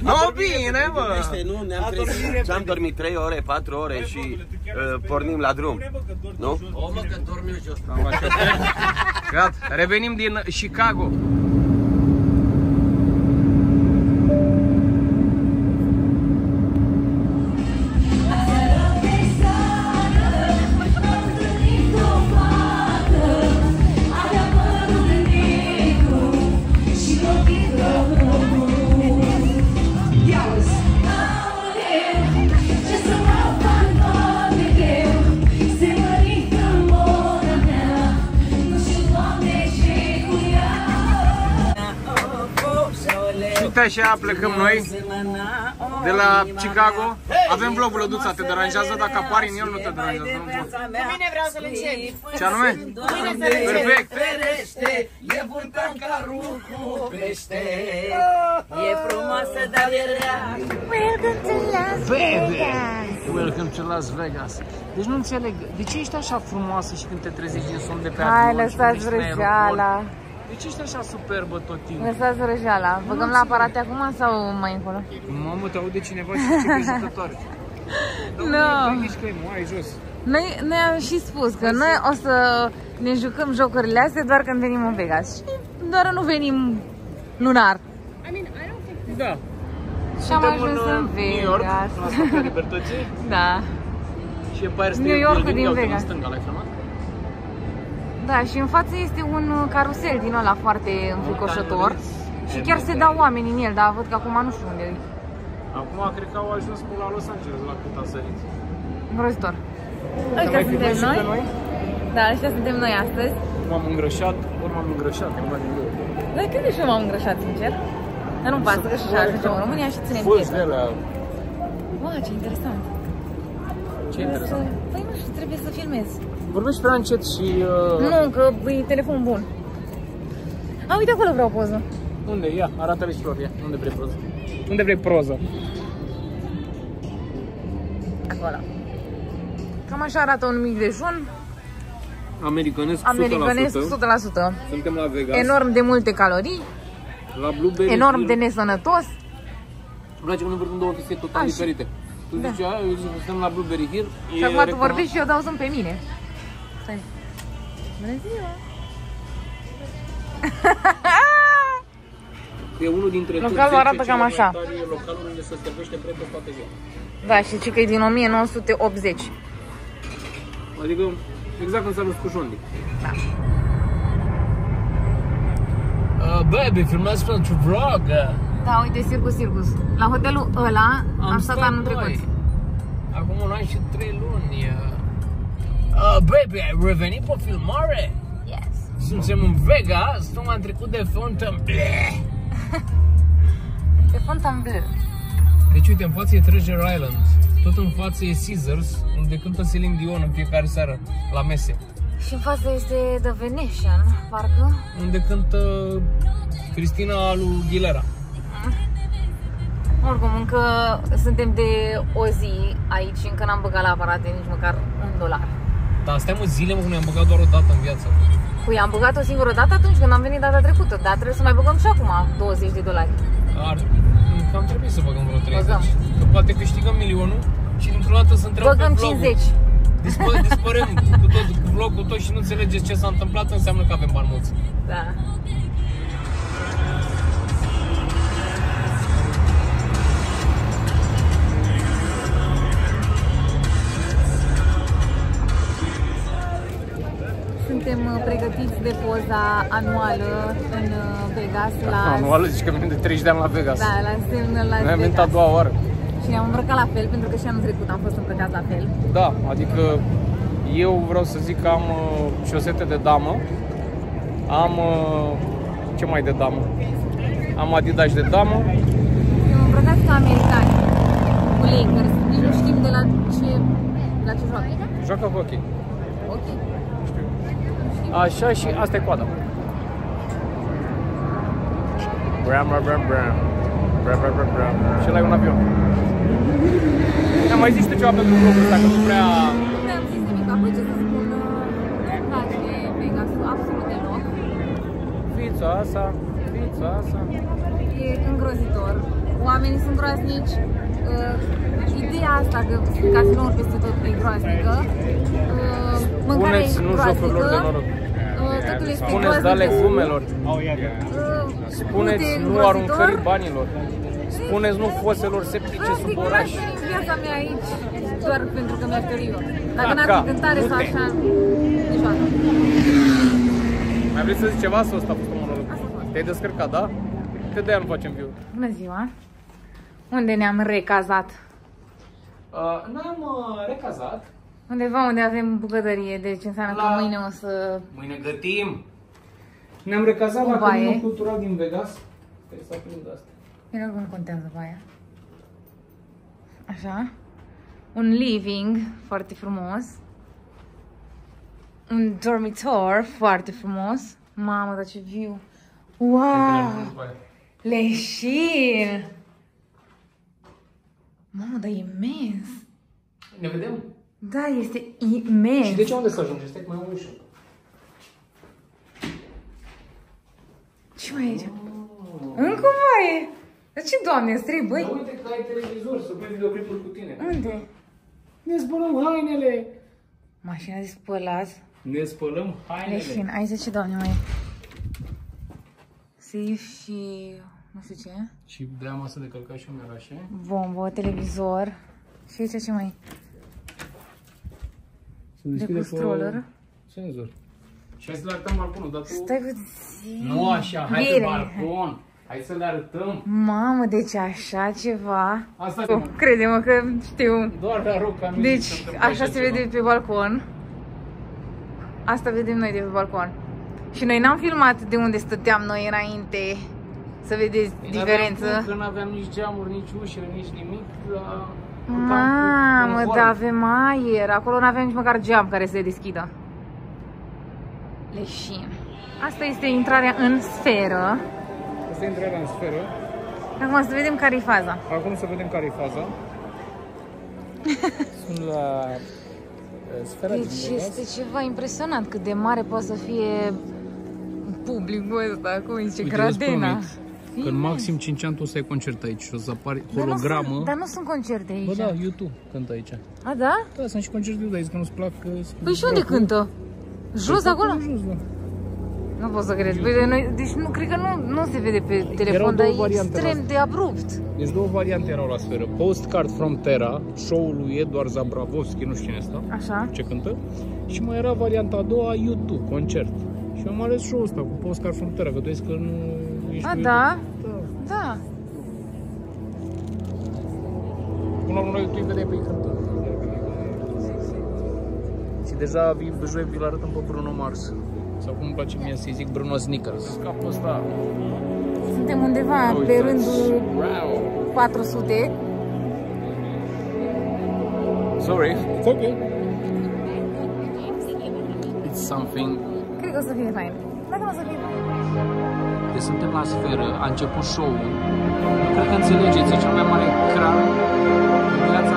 S6: Nu, bine, mă!
S7: Este, nu, ne-am trezit și am dormit 3 ore, 4 ore și uh, pornim la drum. Nu?
S9: O, mă, că dorm eu jos.
S6: Gata, revenim din Chicago. Așa plecăm noi de la Chicago. Avem vlogul Lăduța, te deranjează dacă apari în el, nu te deranjează, nu pot.
S2: Bine vreau să-l încep.
S6: Ce anume? Perfect!
S9: Ferește, e vulcan ca cu pește. E frumoasă, dar e rea.
S6: Welcome to Las Vegas. Deci nu înțeleg, de ce ești așa frumoasă și când te trezești din somn de pe
S2: Hai,
S6: avion și când
S2: lăsați
S6: ești în aeroport?
S2: vrăjeala.
S6: De ce ești așa superbă tot timpul?
S2: Lăsați vrăjeala. Băgăm la aparate acum sau mai încolo?
S6: Mamă, te aude cineva și zice că e jucătoare.
S2: Nu.
S6: Ești că e mai jos.
S2: Noi, noi am și spus că noi o să ne jucăm jocurile astea doar când venim în Vegas. Și doar nu venim lunar.
S6: Da.
S2: Și am
S6: Suntem
S2: ajuns în
S6: New York,
S2: Vegas.
S6: la Stația Libertății
S2: Da.
S6: și Empire State
S2: New York-ul
S6: Building,
S2: din
S6: uite,
S2: Vegas.
S6: în stânga, l-ai filmat?
S2: Da, și în față este un uh, carusel din ăla foarte înfricoșător. Și chiar se dau oameni în el, dar văd că acum nu știu unde e.
S6: Acum cred că au ajuns până la Los Angeles, la cât a sărit.
S2: Îngrozitor.
S6: mai
S2: Ăștia suntem
S6: filmezi și
S2: noi.
S6: pe noi?
S2: Da, ăștia suntem noi astăzi.
S6: M-am îngrășat, ori m-am îngrășat, e una din două.
S2: Dar cred că și eu m-am îngrășat, sincer. Dar nu-mi pasă că și așa ajungem în România și ținem
S6: Fost de
S2: dietă.
S6: alea,
S2: Wow, ce interesant.
S6: ce
S2: Trebuie
S6: interesant.
S2: Să... Păi nu știu, trebuie să filmez.
S6: Vorbești prea încet și... Uh,
S2: Nu, că e telefon bun. A, uite acolo vreau o poză.
S6: Unde? Ia, arată-le și lor, ia. Unde vrei proză? Unde vrei proză?
S2: Acolo. Cam așa arată un mic dejun.
S6: Americanesc 100%.
S2: Americanesc 100%.
S6: Suntem la Vegas.
S2: Enorm de multe calorii,
S6: La Blueberry
S2: enorm
S6: Hill.
S2: de nesănătos.
S6: Îmi place că noi vorbim două chestii total
S2: Așa.
S6: diferite. Tu
S2: Da.
S6: zici aia, eu zic că suntem la Blueberry Hill.
S2: Și acum tu vorbești și eu dau zoom pe mine. Stai. Bună ziua!
S6: E unul dintre
S2: Localul
S6: top 10
S2: arată
S6: cele
S2: cam
S6: mai
S2: așa.
S6: tari localuri unde se servește breakfast toată ziua.
S2: Da, și ce că e din 1980.
S6: Adică exact când s-a născut Jondi.
S1: Uh, baby, filmați pentru vlog.
S2: Da, uite, Circus Circus. La hotelul ăla am, am stat anul trecut.
S1: noi. Acum un an și trei luni. Uh, uh, baby, ai revenit pe filmare?
S2: Yes.
S1: Suntem în Vegas, tocmai am trecut de Fontainebleau.
S2: Pe Fontainebleau.
S1: Deci uite, în față e Treasure Island. Tot în față e Caesars, unde cântă Celine Dion în fiecare seară, la mese.
S2: Și în față este The Venetian, parcă.
S1: Unde cântă Cristina lui Aguilera.
S2: Oricum, încă suntem de o zi aici și încă n-am băgat la aparate nici măcar un dolar.
S1: Dar stai mă zile, mă, că noi am băgat doar o dată în viață.
S2: Păi am băgat o singură dată atunci când am venit data trecută, dar trebuie să mai băgăm și acum 20 de dolari.
S1: Ar, cam trebuie să băgăm vreo 30.
S2: Băgăm.
S1: Că poate câștigăm milionul și dintr-o dată să întreabă
S2: Băgăm
S1: pe vlogul.
S2: 50.
S1: Dispă, dispărăm cu tot, cu vlogul tot și nu înțelegeți ce s-a întâmplat, înseamnă că avem bani mulți.
S2: Da. Suntem uh, pregătiți de poza anuală în uh, Vegas la...
S6: Anuală, zici că venim de 30 de ani la Vegas.
S2: Da, la semnă la
S6: Noi am venit a
S2: Vegas.
S6: doua oară.
S2: Și ne-am îmbrăcat la fel, pentru că și anul trecut am fost îmbrăcat la fel.
S6: Da, adică eu vreau să zic că am uh, șosete de damă
S1: Am... uh, Ce mai de damă? Am Adidas de damă.
S2: Eu am îmbrăcat ca americani cu Lakers. Nici nu știm de la ce, la ce joacă.
S1: Joacă hockey.
S2: Ok.
S1: Așa și asta e coada. Bram, bram, bram, bram. Bram, bram, bram, bram. Și ăla e un avion. Am mai zis tu ceva pentru vlogul ăsta, că nu prea...
S2: Nu mi-am zis nimic. Apoi ce să spun, uh, nu-mi place Vegas absolut deloc.
S1: Fița asta, fița asta.
S2: E îngrozitor. Oamenii sunt groaznici. Uh, ideea asta că sunt casinouri peste tot e groaznică. Uh, mâncarea e
S1: Spuneți nu jocurilor de
S2: groaznică.
S1: noroc.
S2: Uh, totul este
S1: Spuneți da
S2: groaznic.
S1: legumelor.
S2: Uh,
S1: Spuneți
S2: multe
S1: nu
S2: îngrozitor.
S1: aruncării banilor. Spuneți nu foselor septice
S2: Asta
S1: sub
S2: e
S1: oraș.
S2: groaznic în viața mea aici, doar pentru că mi-aș dori eu. Dacă n-ar
S1: Caca,
S2: fi cântare sau
S1: du-te.
S2: așa, niciodată.
S1: Mai vrei să zici ceva sau ăsta a fost un monolog? Te-ai descărcat, da? Te de nu facem view.
S2: Bună ziua! Unde ne-am recazat?
S1: Uh, N-am uh, recazat.
S2: Undeva unde avem bucătărie, deci înseamnă că
S1: La-
S2: mâine o să...
S1: Mâine gătim. Ne-am recazat
S2: Cu
S1: la
S2: baie.
S1: Căminul Cultural din Vegas. Trebuie să aprind asta.
S2: Bine, nu contează pe aia. Așa. Un living foarte frumos. Un dormitor foarte frumos. Mamă, dar ce view! Wow! Leșin! Mamă, dar e imens!
S1: Ne vedem?
S2: Da, este imens!
S1: Și de ce unde să ajungi? Stai că mai am ușă.
S2: Ce mai e aici? Încă mai e! Dar ce, doamne, îți trei băi?
S1: Dar uite că ai televizor, să vezi videoclipuri cu tine.
S2: Unde?
S1: Ne spălăm hainele.
S2: Mașina de spălat.
S1: Ne spălăm hainele.
S2: Leșin, aici ce doamne mai e? Safe și... nu știu ce.
S1: Și de masă de călcat și un așa.
S2: Bombă, televizor. Și aici ce mai e?
S1: Se
S2: De cu stroller.
S1: Senzor. Și hai să le arătăm balconul, dar tu...
S2: Stai puțin.
S1: Nu așa, hai pe
S2: Bine.
S1: balcon. Hai să le arătăm.
S2: Mamă, deci așa ceva.
S1: Asta
S2: Oh, crede-mă că știu.
S1: Doar la rog ca mine
S2: Deci
S1: să întâmple
S2: așa se
S1: ceva.
S2: vede pe balcon. Asta vedem noi de pe balcon. Și noi n-am filmat de unde stăteam noi înainte. Să vedeți
S1: Păi
S2: diferență.
S1: n-aveam cum, Că nu aveam nici geamuri, nici ușile, nici nimic. Dar...
S2: Mamă, da, avem aer. Acolo nu avem nici măcar geam care să se deschidă. Leșin. Asta este intrarea în sferă.
S1: Asta e intrarea în sferă.
S2: Acum să vedem care e faza.
S1: Acum să vedem care e faza. Sunt la uh, sfera din
S2: Deci
S1: Vegas.
S2: este ceva impresionant cât de mare poate să fie publicul ăsta, cum zice,
S1: Uite,
S2: Gradena.
S1: îți promit Că în maxim 5 ani tu o să ai concert aici și o să apari
S2: Dar nu
S1: hologramă.
S2: sunt- Dar nu sunt concerte aici.
S1: Bă, da, YouTube cântă aici.
S2: A, da?
S1: Da, sunt și concerte de aici, că nu-ți plac. că-
S2: Păi și unde cântă? Jos
S1: Păi,
S2: acolo?
S1: Jos, da.
S2: Nu pot să cred. Păi, noi, deci nu, cred că nu, nu se vede pe
S1: Erau
S2: telefon, dar
S1: două
S2: e
S1: variante
S2: extrem
S1: la-
S2: de abrupt.
S1: Deci două variante erau la sferă. Postcard from Terra, show-ul lui Eduard Zabravovski, nu știu cine este,
S2: Așa.
S1: ce cântă. Și mai era varianta a doua, YouTube, concert. Și am ales show-ul ăsta cu Postcard from Terra, că tu ești că nu ești
S2: A,
S1: cu
S2: da?
S1: Urmă, la YouTube vedeai pe ei cântând. Și deja vi- joi vi-l arătăm pe Bruno Mars. Sau cum îmi place mie să-i zic Bruno Sneakers. Capul ăsta.
S2: Suntem undeva pe
S1: Uitați.
S2: rândul
S1: Wow.
S2: 400.
S1: Sorry, it's okay. It's something.
S2: Cred că o să fie fain. Dacă nu o să fie fain.
S1: Deci suntem la sferă, a început show-ul. Nu cred că înțelegeți, e cel mai mare cran din viața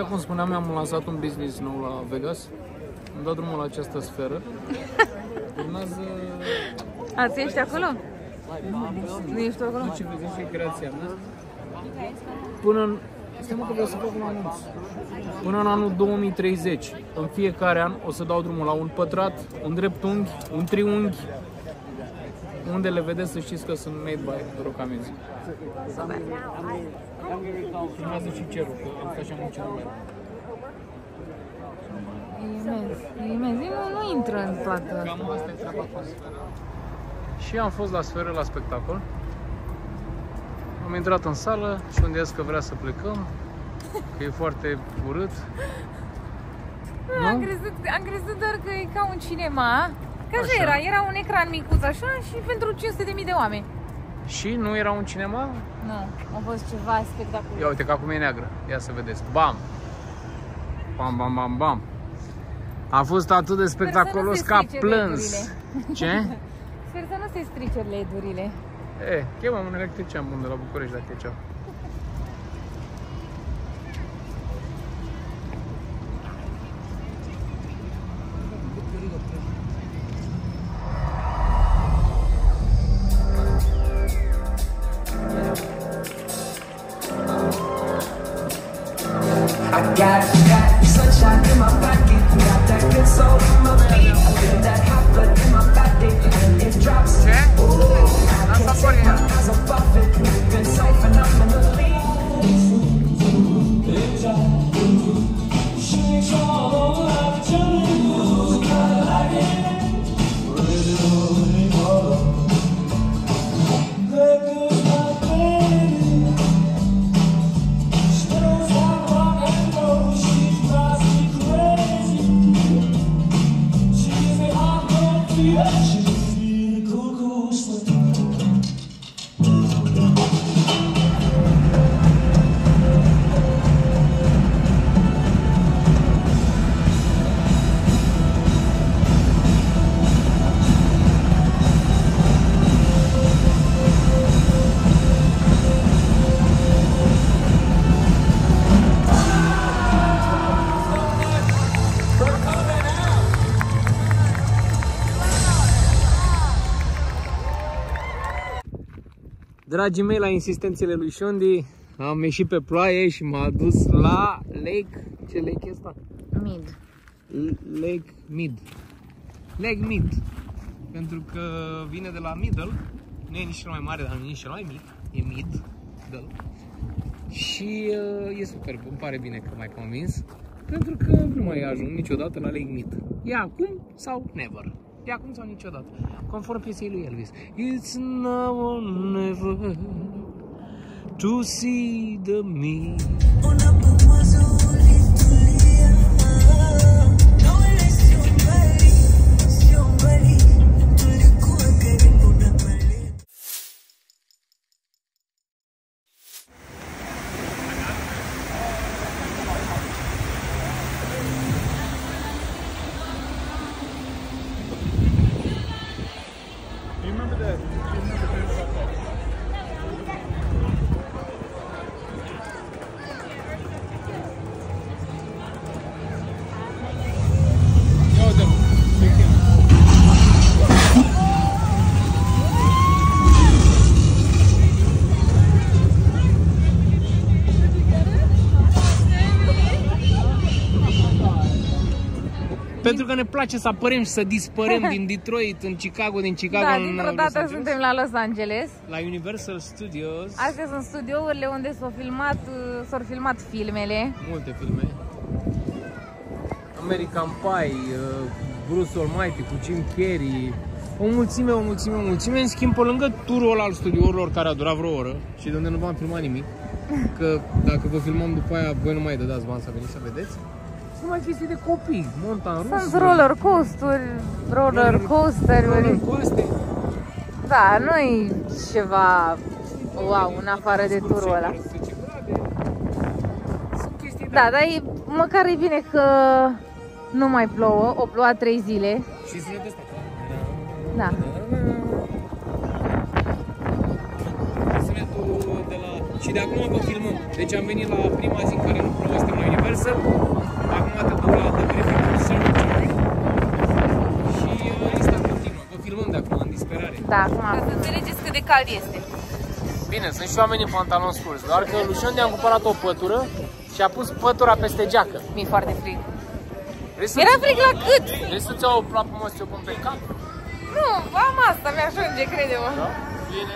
S1: Așa cum spuneam, am lansat un business nou la Vegas. Am dat drumul la această sferă. Urmează...
S2: Ați ești acolo? Nu ești acolo?
S1: Ce vezi, și creația mea. Până în... Stai mă că vreau să fac un anunț. Până în anul 2030, în fiecare an, o să dau drumul la un pătrat, un dreptunghi, un triunghi. Unde le vedeți să știți că sunt made by Rocamezi. Filmează și cerul, că am stat și am muncit numai.
S2: E imens, e imens. Nu, nu intră în toată.
S1: Cam asta e treaba cu sfera. Și am fost la sferă la spectacol. Am intrat în sală și unde zis că vrea să plecăm, că e foarte urât.
S2: Nu? Am crezut, am crezut doar că e ca un cinema. Că așa,
S1: Așa.
S2: era, era un ecran micuț așa și pentru 500.000 de oameni.
S1: Și nu era un cinema?
S2: Nu, a fost ceva spectaculos.
S1: Ia uite că acum e neagră. Ia să vedeți. Bam! Bam, bam, bam, bam. A fost atât de spectaculos
S2: se
S1: că a
S2: strice
S1: plâns.
S2: LED-urile.
S1: Ce?
S2: Sper să nu se strice LED-urile.
S1: E, chemăm un electrician bun de la București dacă e ceva. Dragii mei, la insistențele lui Shondi, am ieșit pe ploaie și m-a dus la lake. Ce lake e asta?
S2: Mid.
S1: L- Lake Mid. Lake Mid. Pentru că vine de la middle, nu e nici cel mai mare, dar nu e nici cel mai mic, e mid. Middle. Și uh, e super, îmi pare bine că m-ai convins. Pentru că nu mai ajung niciodată la Lake Mid. E acum sau never. E acum sau niciodată. Conform piesei lui Elvis. It's now or never to see the me. Pentru că ne place să apărăm și să dispărăm din Detroit, în Chicago, din Chicago
S2: Da,
S1: în
S2: dintr-o
S1: Los
S2: dată
S1: Angeles.
S2: suntem la Los Angeles.
S1: La Universal Studios.
S2: Astea sunt studiourile unde s-au filmat, uh, s-au filmat filmele.
S1: Multe filme. American Pie, uh, Bruce Almighty cu Jim Carrey. O mulțime, o mulțime, o mulțime. În schimb, pe lângă turul ăla al studiourilor care a durat vreo oră și de unde nu v-am filmat nimic, că dacă vă filmăm după aia, voi nu mai dădeați bani să veniți să vedeți. Sunt mai chestii de copii, montan rus.
S2: Sunt roller coaster, roller coaster Da, nu e ceva wow în afară de turul ăla. Da, dar e, măcar e bine că nu mai plouă, o ploua trei zile.
S1: Și sunetul ăsta.
S2: Da.
S1: Sunetul de la Și de acum vă filmăm. Deci am venit la prima zi în care nu plouă, suntem la Universal. Acum te duc la The Griffin Observatory. Și uh, lista continuă. Vă filmăm de acum, în disperare.
S2: Da, acum. Ca să înțelegeți cât de cald este.
S1: Bine, sunt și oameni în pantaloni scurți, doar că Lucian ne-a cumpărat o pătură și a pus pătura peste geacă.
S2: Mi-e foarte frig.
S1: Vrei să
S2: Era frig la cât?
S1: Vrei să-ți iau o plapă mă să ți-o pun pe cap?
S2: Nu, am asta, mi-ajunge, crede-mă.
S1: Da? Bine.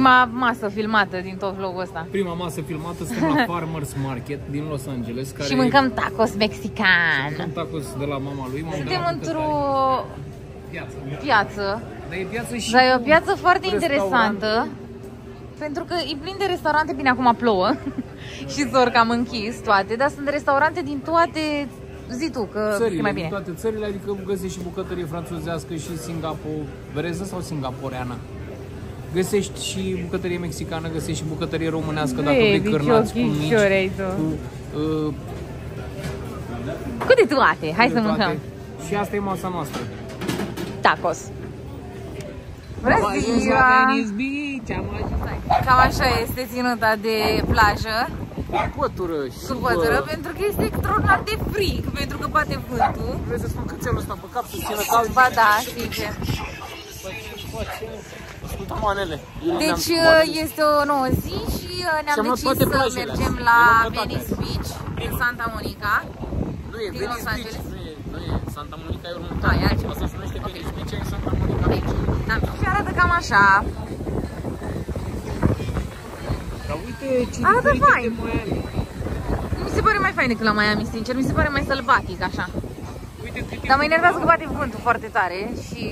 S2: Prima masă filmată din tot vlogul ăsta.
S1: Prima masă filmată, suntem la Farmers Market din Los Angeles. Care
S2: Și mâncăm tacos mexican.
S1: Mâncăm tacos de la mama lui. m-am
S2: Suntem
S1: dat la
S2: într-o
S1: Piață.
S2: piață.
S1: Dar e piață și
S2: Dar e o
S1: cu
S2: piață foarte
S1: restaurant.
S2: interesantă. Pentru că e plin de restaurante, bine, acum plouă și zor că am închis toate, dar sunt restaurante din toate, zi tu, că e
S1: țările,
S2: mai
S1: din
S2: bine.
S1: toate țările, adică găsești și bucătărie franțuzească și singaporeză sau singaporeană. Găsești și bucătărie mexicană, găsești și bucătărie românească dacă vrei
S2: Baby, ce
S1: cârnați cu mici,
S2: ochișori ai tu.
S1: cu, uh,
S2: Cu de toate, hai
S1: de
S2: să
S1: toate.
S2: mâncăm.
S1: Și asta e masa noastră.
S2: Tacos. Bună
S1: Am ajuns
S2: ziua!
S1: la Venice Beach, am ajuns.
S2: Cam așa este ținuta de plajă,
S1: Cu pătură și
S2: cu pătură, pentru că este extraordinar de frig, pentru că bate vântul.
S1: Vreți să spun cățelul ăsta pe cap să țină cald?
S2: Ba da, sincer.
S1: Ascultă manele.
S2: Deci este o nouă zi și uh, ne-am
S1: Și-am luat
S2: decis
S1: toate
S2: să
S1: plajele
S2: mergem
S1: astea.
S2: la
S1: Le-am luat toate.
S2: Venice Beach, în Santa Monica.
S1: Nu e
S2: din
S1: Venice
S2: Los
S1: Beach,
S2: Angeles.
S1: nu e, nu e Santa Monica, e
S2: Ah, e
S1: următoare.
S2: altceva.
S1: Asta se numește Venice Beach, e Santa Monica.
S2: Deci, da, și arată cam așa.
S1: Dar uite ce
S2: Arată
S1: diferite
S2: fain.
S1: de Miami.
S2: Mi se pare mai fain decât la Miami, sincer. Mi se pare mai sălbatic, așa.
S1: Uite cât e
S2: Dar mă enervează că bate vântul foarte tare și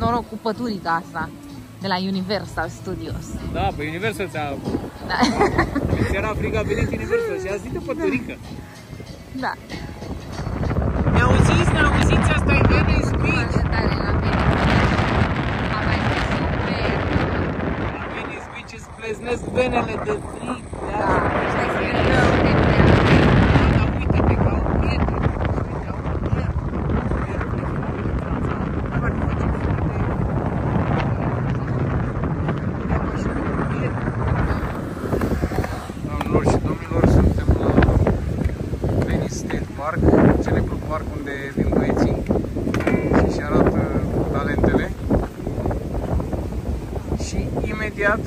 S2: noroc cu păturica asta de la Universal Studios.
S1: Da, pe Universal ți-a...
S2: Da.
S1: Ți era frig, a venit Universal și a zis de păturică.
S2: da.
S1: Ne auziți, ne auziți, asta e Venice Beach.
S2: Foarte tare la Venice. Apa este super.
S1: La Venice Beach îți pleznesc venele de frig.
S2: Da, stai să ne dăm de prea.
S1: Dar uite-te ca un prieten. Uite, ca un prieten. Foarte face Doamnelor și domnilor, suntem la Venice State Park, celebru parc unde vin băieții și și arată talentele. Și imediat,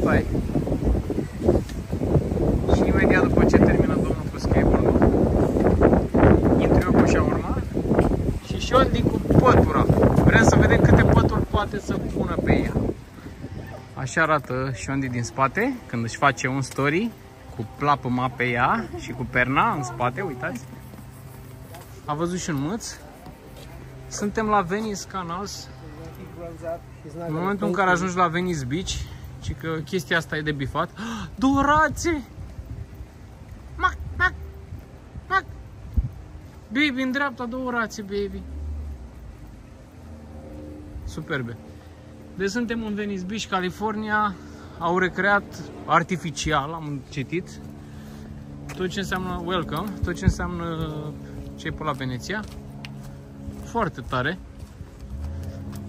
S1: stai, și imediat după ce termină domnul cu skateboard intru eu cu șaurma și Shondi cu pătura. Vrem să vedem câte pături poate să pună pe ea. Așa arată Shondi din spate când își face un story cu plapăma pe ea și cu perna în spate, uitați. A văzut și un mâț. Suntem la Venice Canals. În momentul în care ajungi la Venice Beach, și că chestia asta e de bifat. Dorațe! Mac, mac, mac. Baby, în dreapta două rațe, baby. Superbe. Deci suntem în Venice Beach, California. Au recreat artificial, am citit, tot ce înseamnă welcome, tot ce înseamnă ce e pe la Veneția. Foarte tare.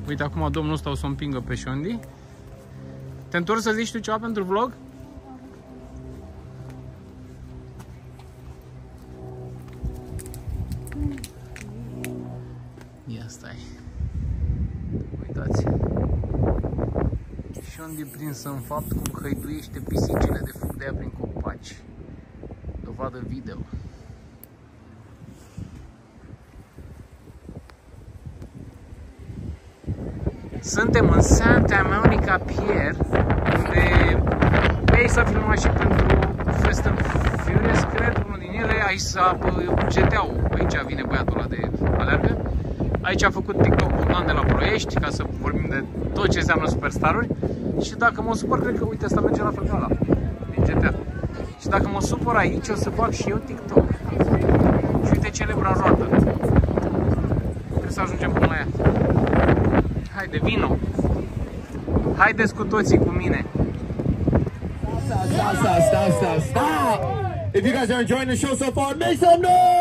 S1: Uite, acum domnul ăsta o să o împingă pe Shondi. Te întorci să zici tu ceva pentru vlog? Shondi prins în fapt cum hăituiește pisicile de fug de ea prin copaci. Dovadă video. Suntem în Santa Monica Pier, unde ei s-a filmat și pentru Fast and Furious, cred, unul din ele. Aici s-a GTA-ul, aici vine băiatul ăla de alergă. Aici a făcut TikTok un an de la Ploiești, ca să vorbim de tot ce înseamnă superstaruri. Și dacă mă supăr, cred că, uite, asta merge la fel ca ăla, din GTA. Și dacă mă supăr aici, o să fac și eu TikTok. Și uite celebra roată. Trebuie să ajungem până la ea. Haide, vino! Haideți cu toții cu mine!
S7: Stop, stop, stop, stop, stop. If you guys are enjoying the show so far, make some noise.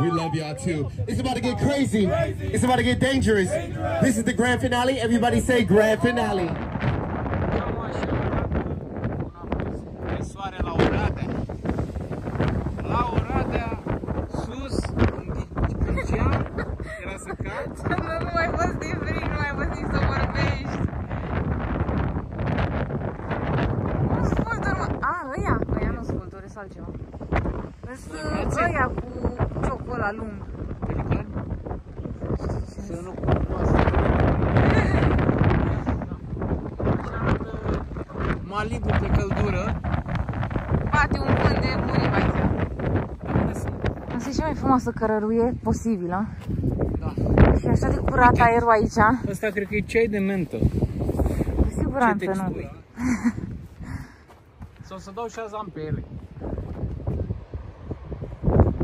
S7: We love y'all too. It's about to get crazy. It's about to get dangerous. This is the grand finale. Everybody say grand finale.
S2: Frumoasă cărăruie posibilă.
S1: Da.
S2: Și așa de curat aerul aici.
S1: Asta cred că e ceai de mentă.
S2: Cu siguranță
S1: Ce
S2: nu.
S1: textură. Sau să dau șazam pe ele.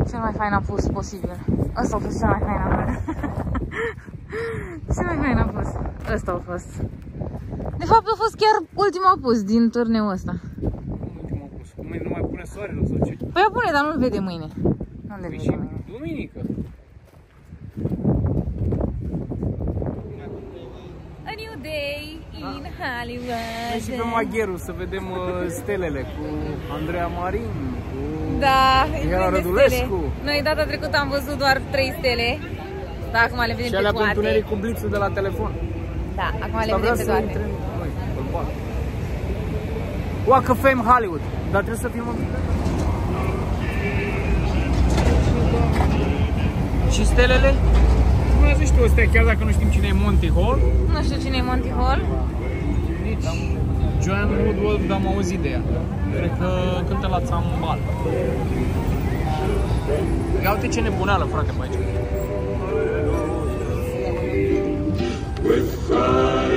S2: Cel mai fain apus posibil. Ăsta a fost cel mai fain apus. cel mai fain apus. Ăsta a fost. De fapt a fost chiar ultimul apus din turneul ăsta.
S1: Ultimul pus. Mâine nu mai pune soarele sau ce?
S2: Păi pune, dar nu-l vede mâine. Nu le vede mâine.
S1: Duminică.
S2: A new day in Hollywood.
S1: Hai și pe Magheru să vedem uh, stelele cu Andreea Marin, cu
S2: Da,
S1: Mihela
S2: e plin de
S1: Rădulescu.
S2: stele. Noi data trecută am văzut doar 3 stele. Dar acum le vedem
S1: Și
S2: pe
S1: alea cu
S2: toate.
S1: întuneric cu blițul de la telefon.
S2: Da, acum le
S1: Asta vrea
S2: vedem pe
S1: să
S2: toate.
S1: intre în noi, bărbat. Walk of Fame Hollywood. Dar trebuie să fim în... Și stelele? Bună zici tu astea, chiar dacă nu știm cine e Monty Hall.
S2: Nu știu cine e Monty Hall.
S1: Nici Joanne Woodward am auzit de ea. Cred că cântă la țambal. Ia uite ce nebuneală, frate, pe aici.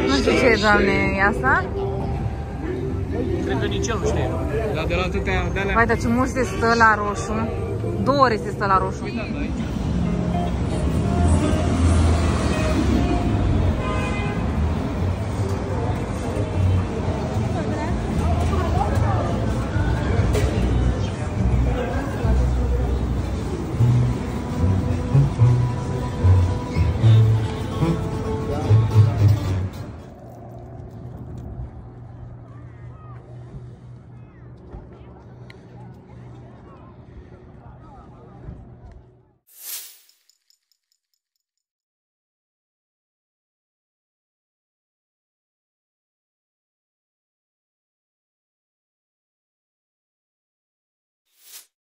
S2: Nu știu ce, doamne, e asta.
S1: Cred că nici el nu știe. Dar de la atâtea de alea...
S2: Vai, dar ce mult se stă la roșu. Două ore se stă la roșu.
S1: Uite, aici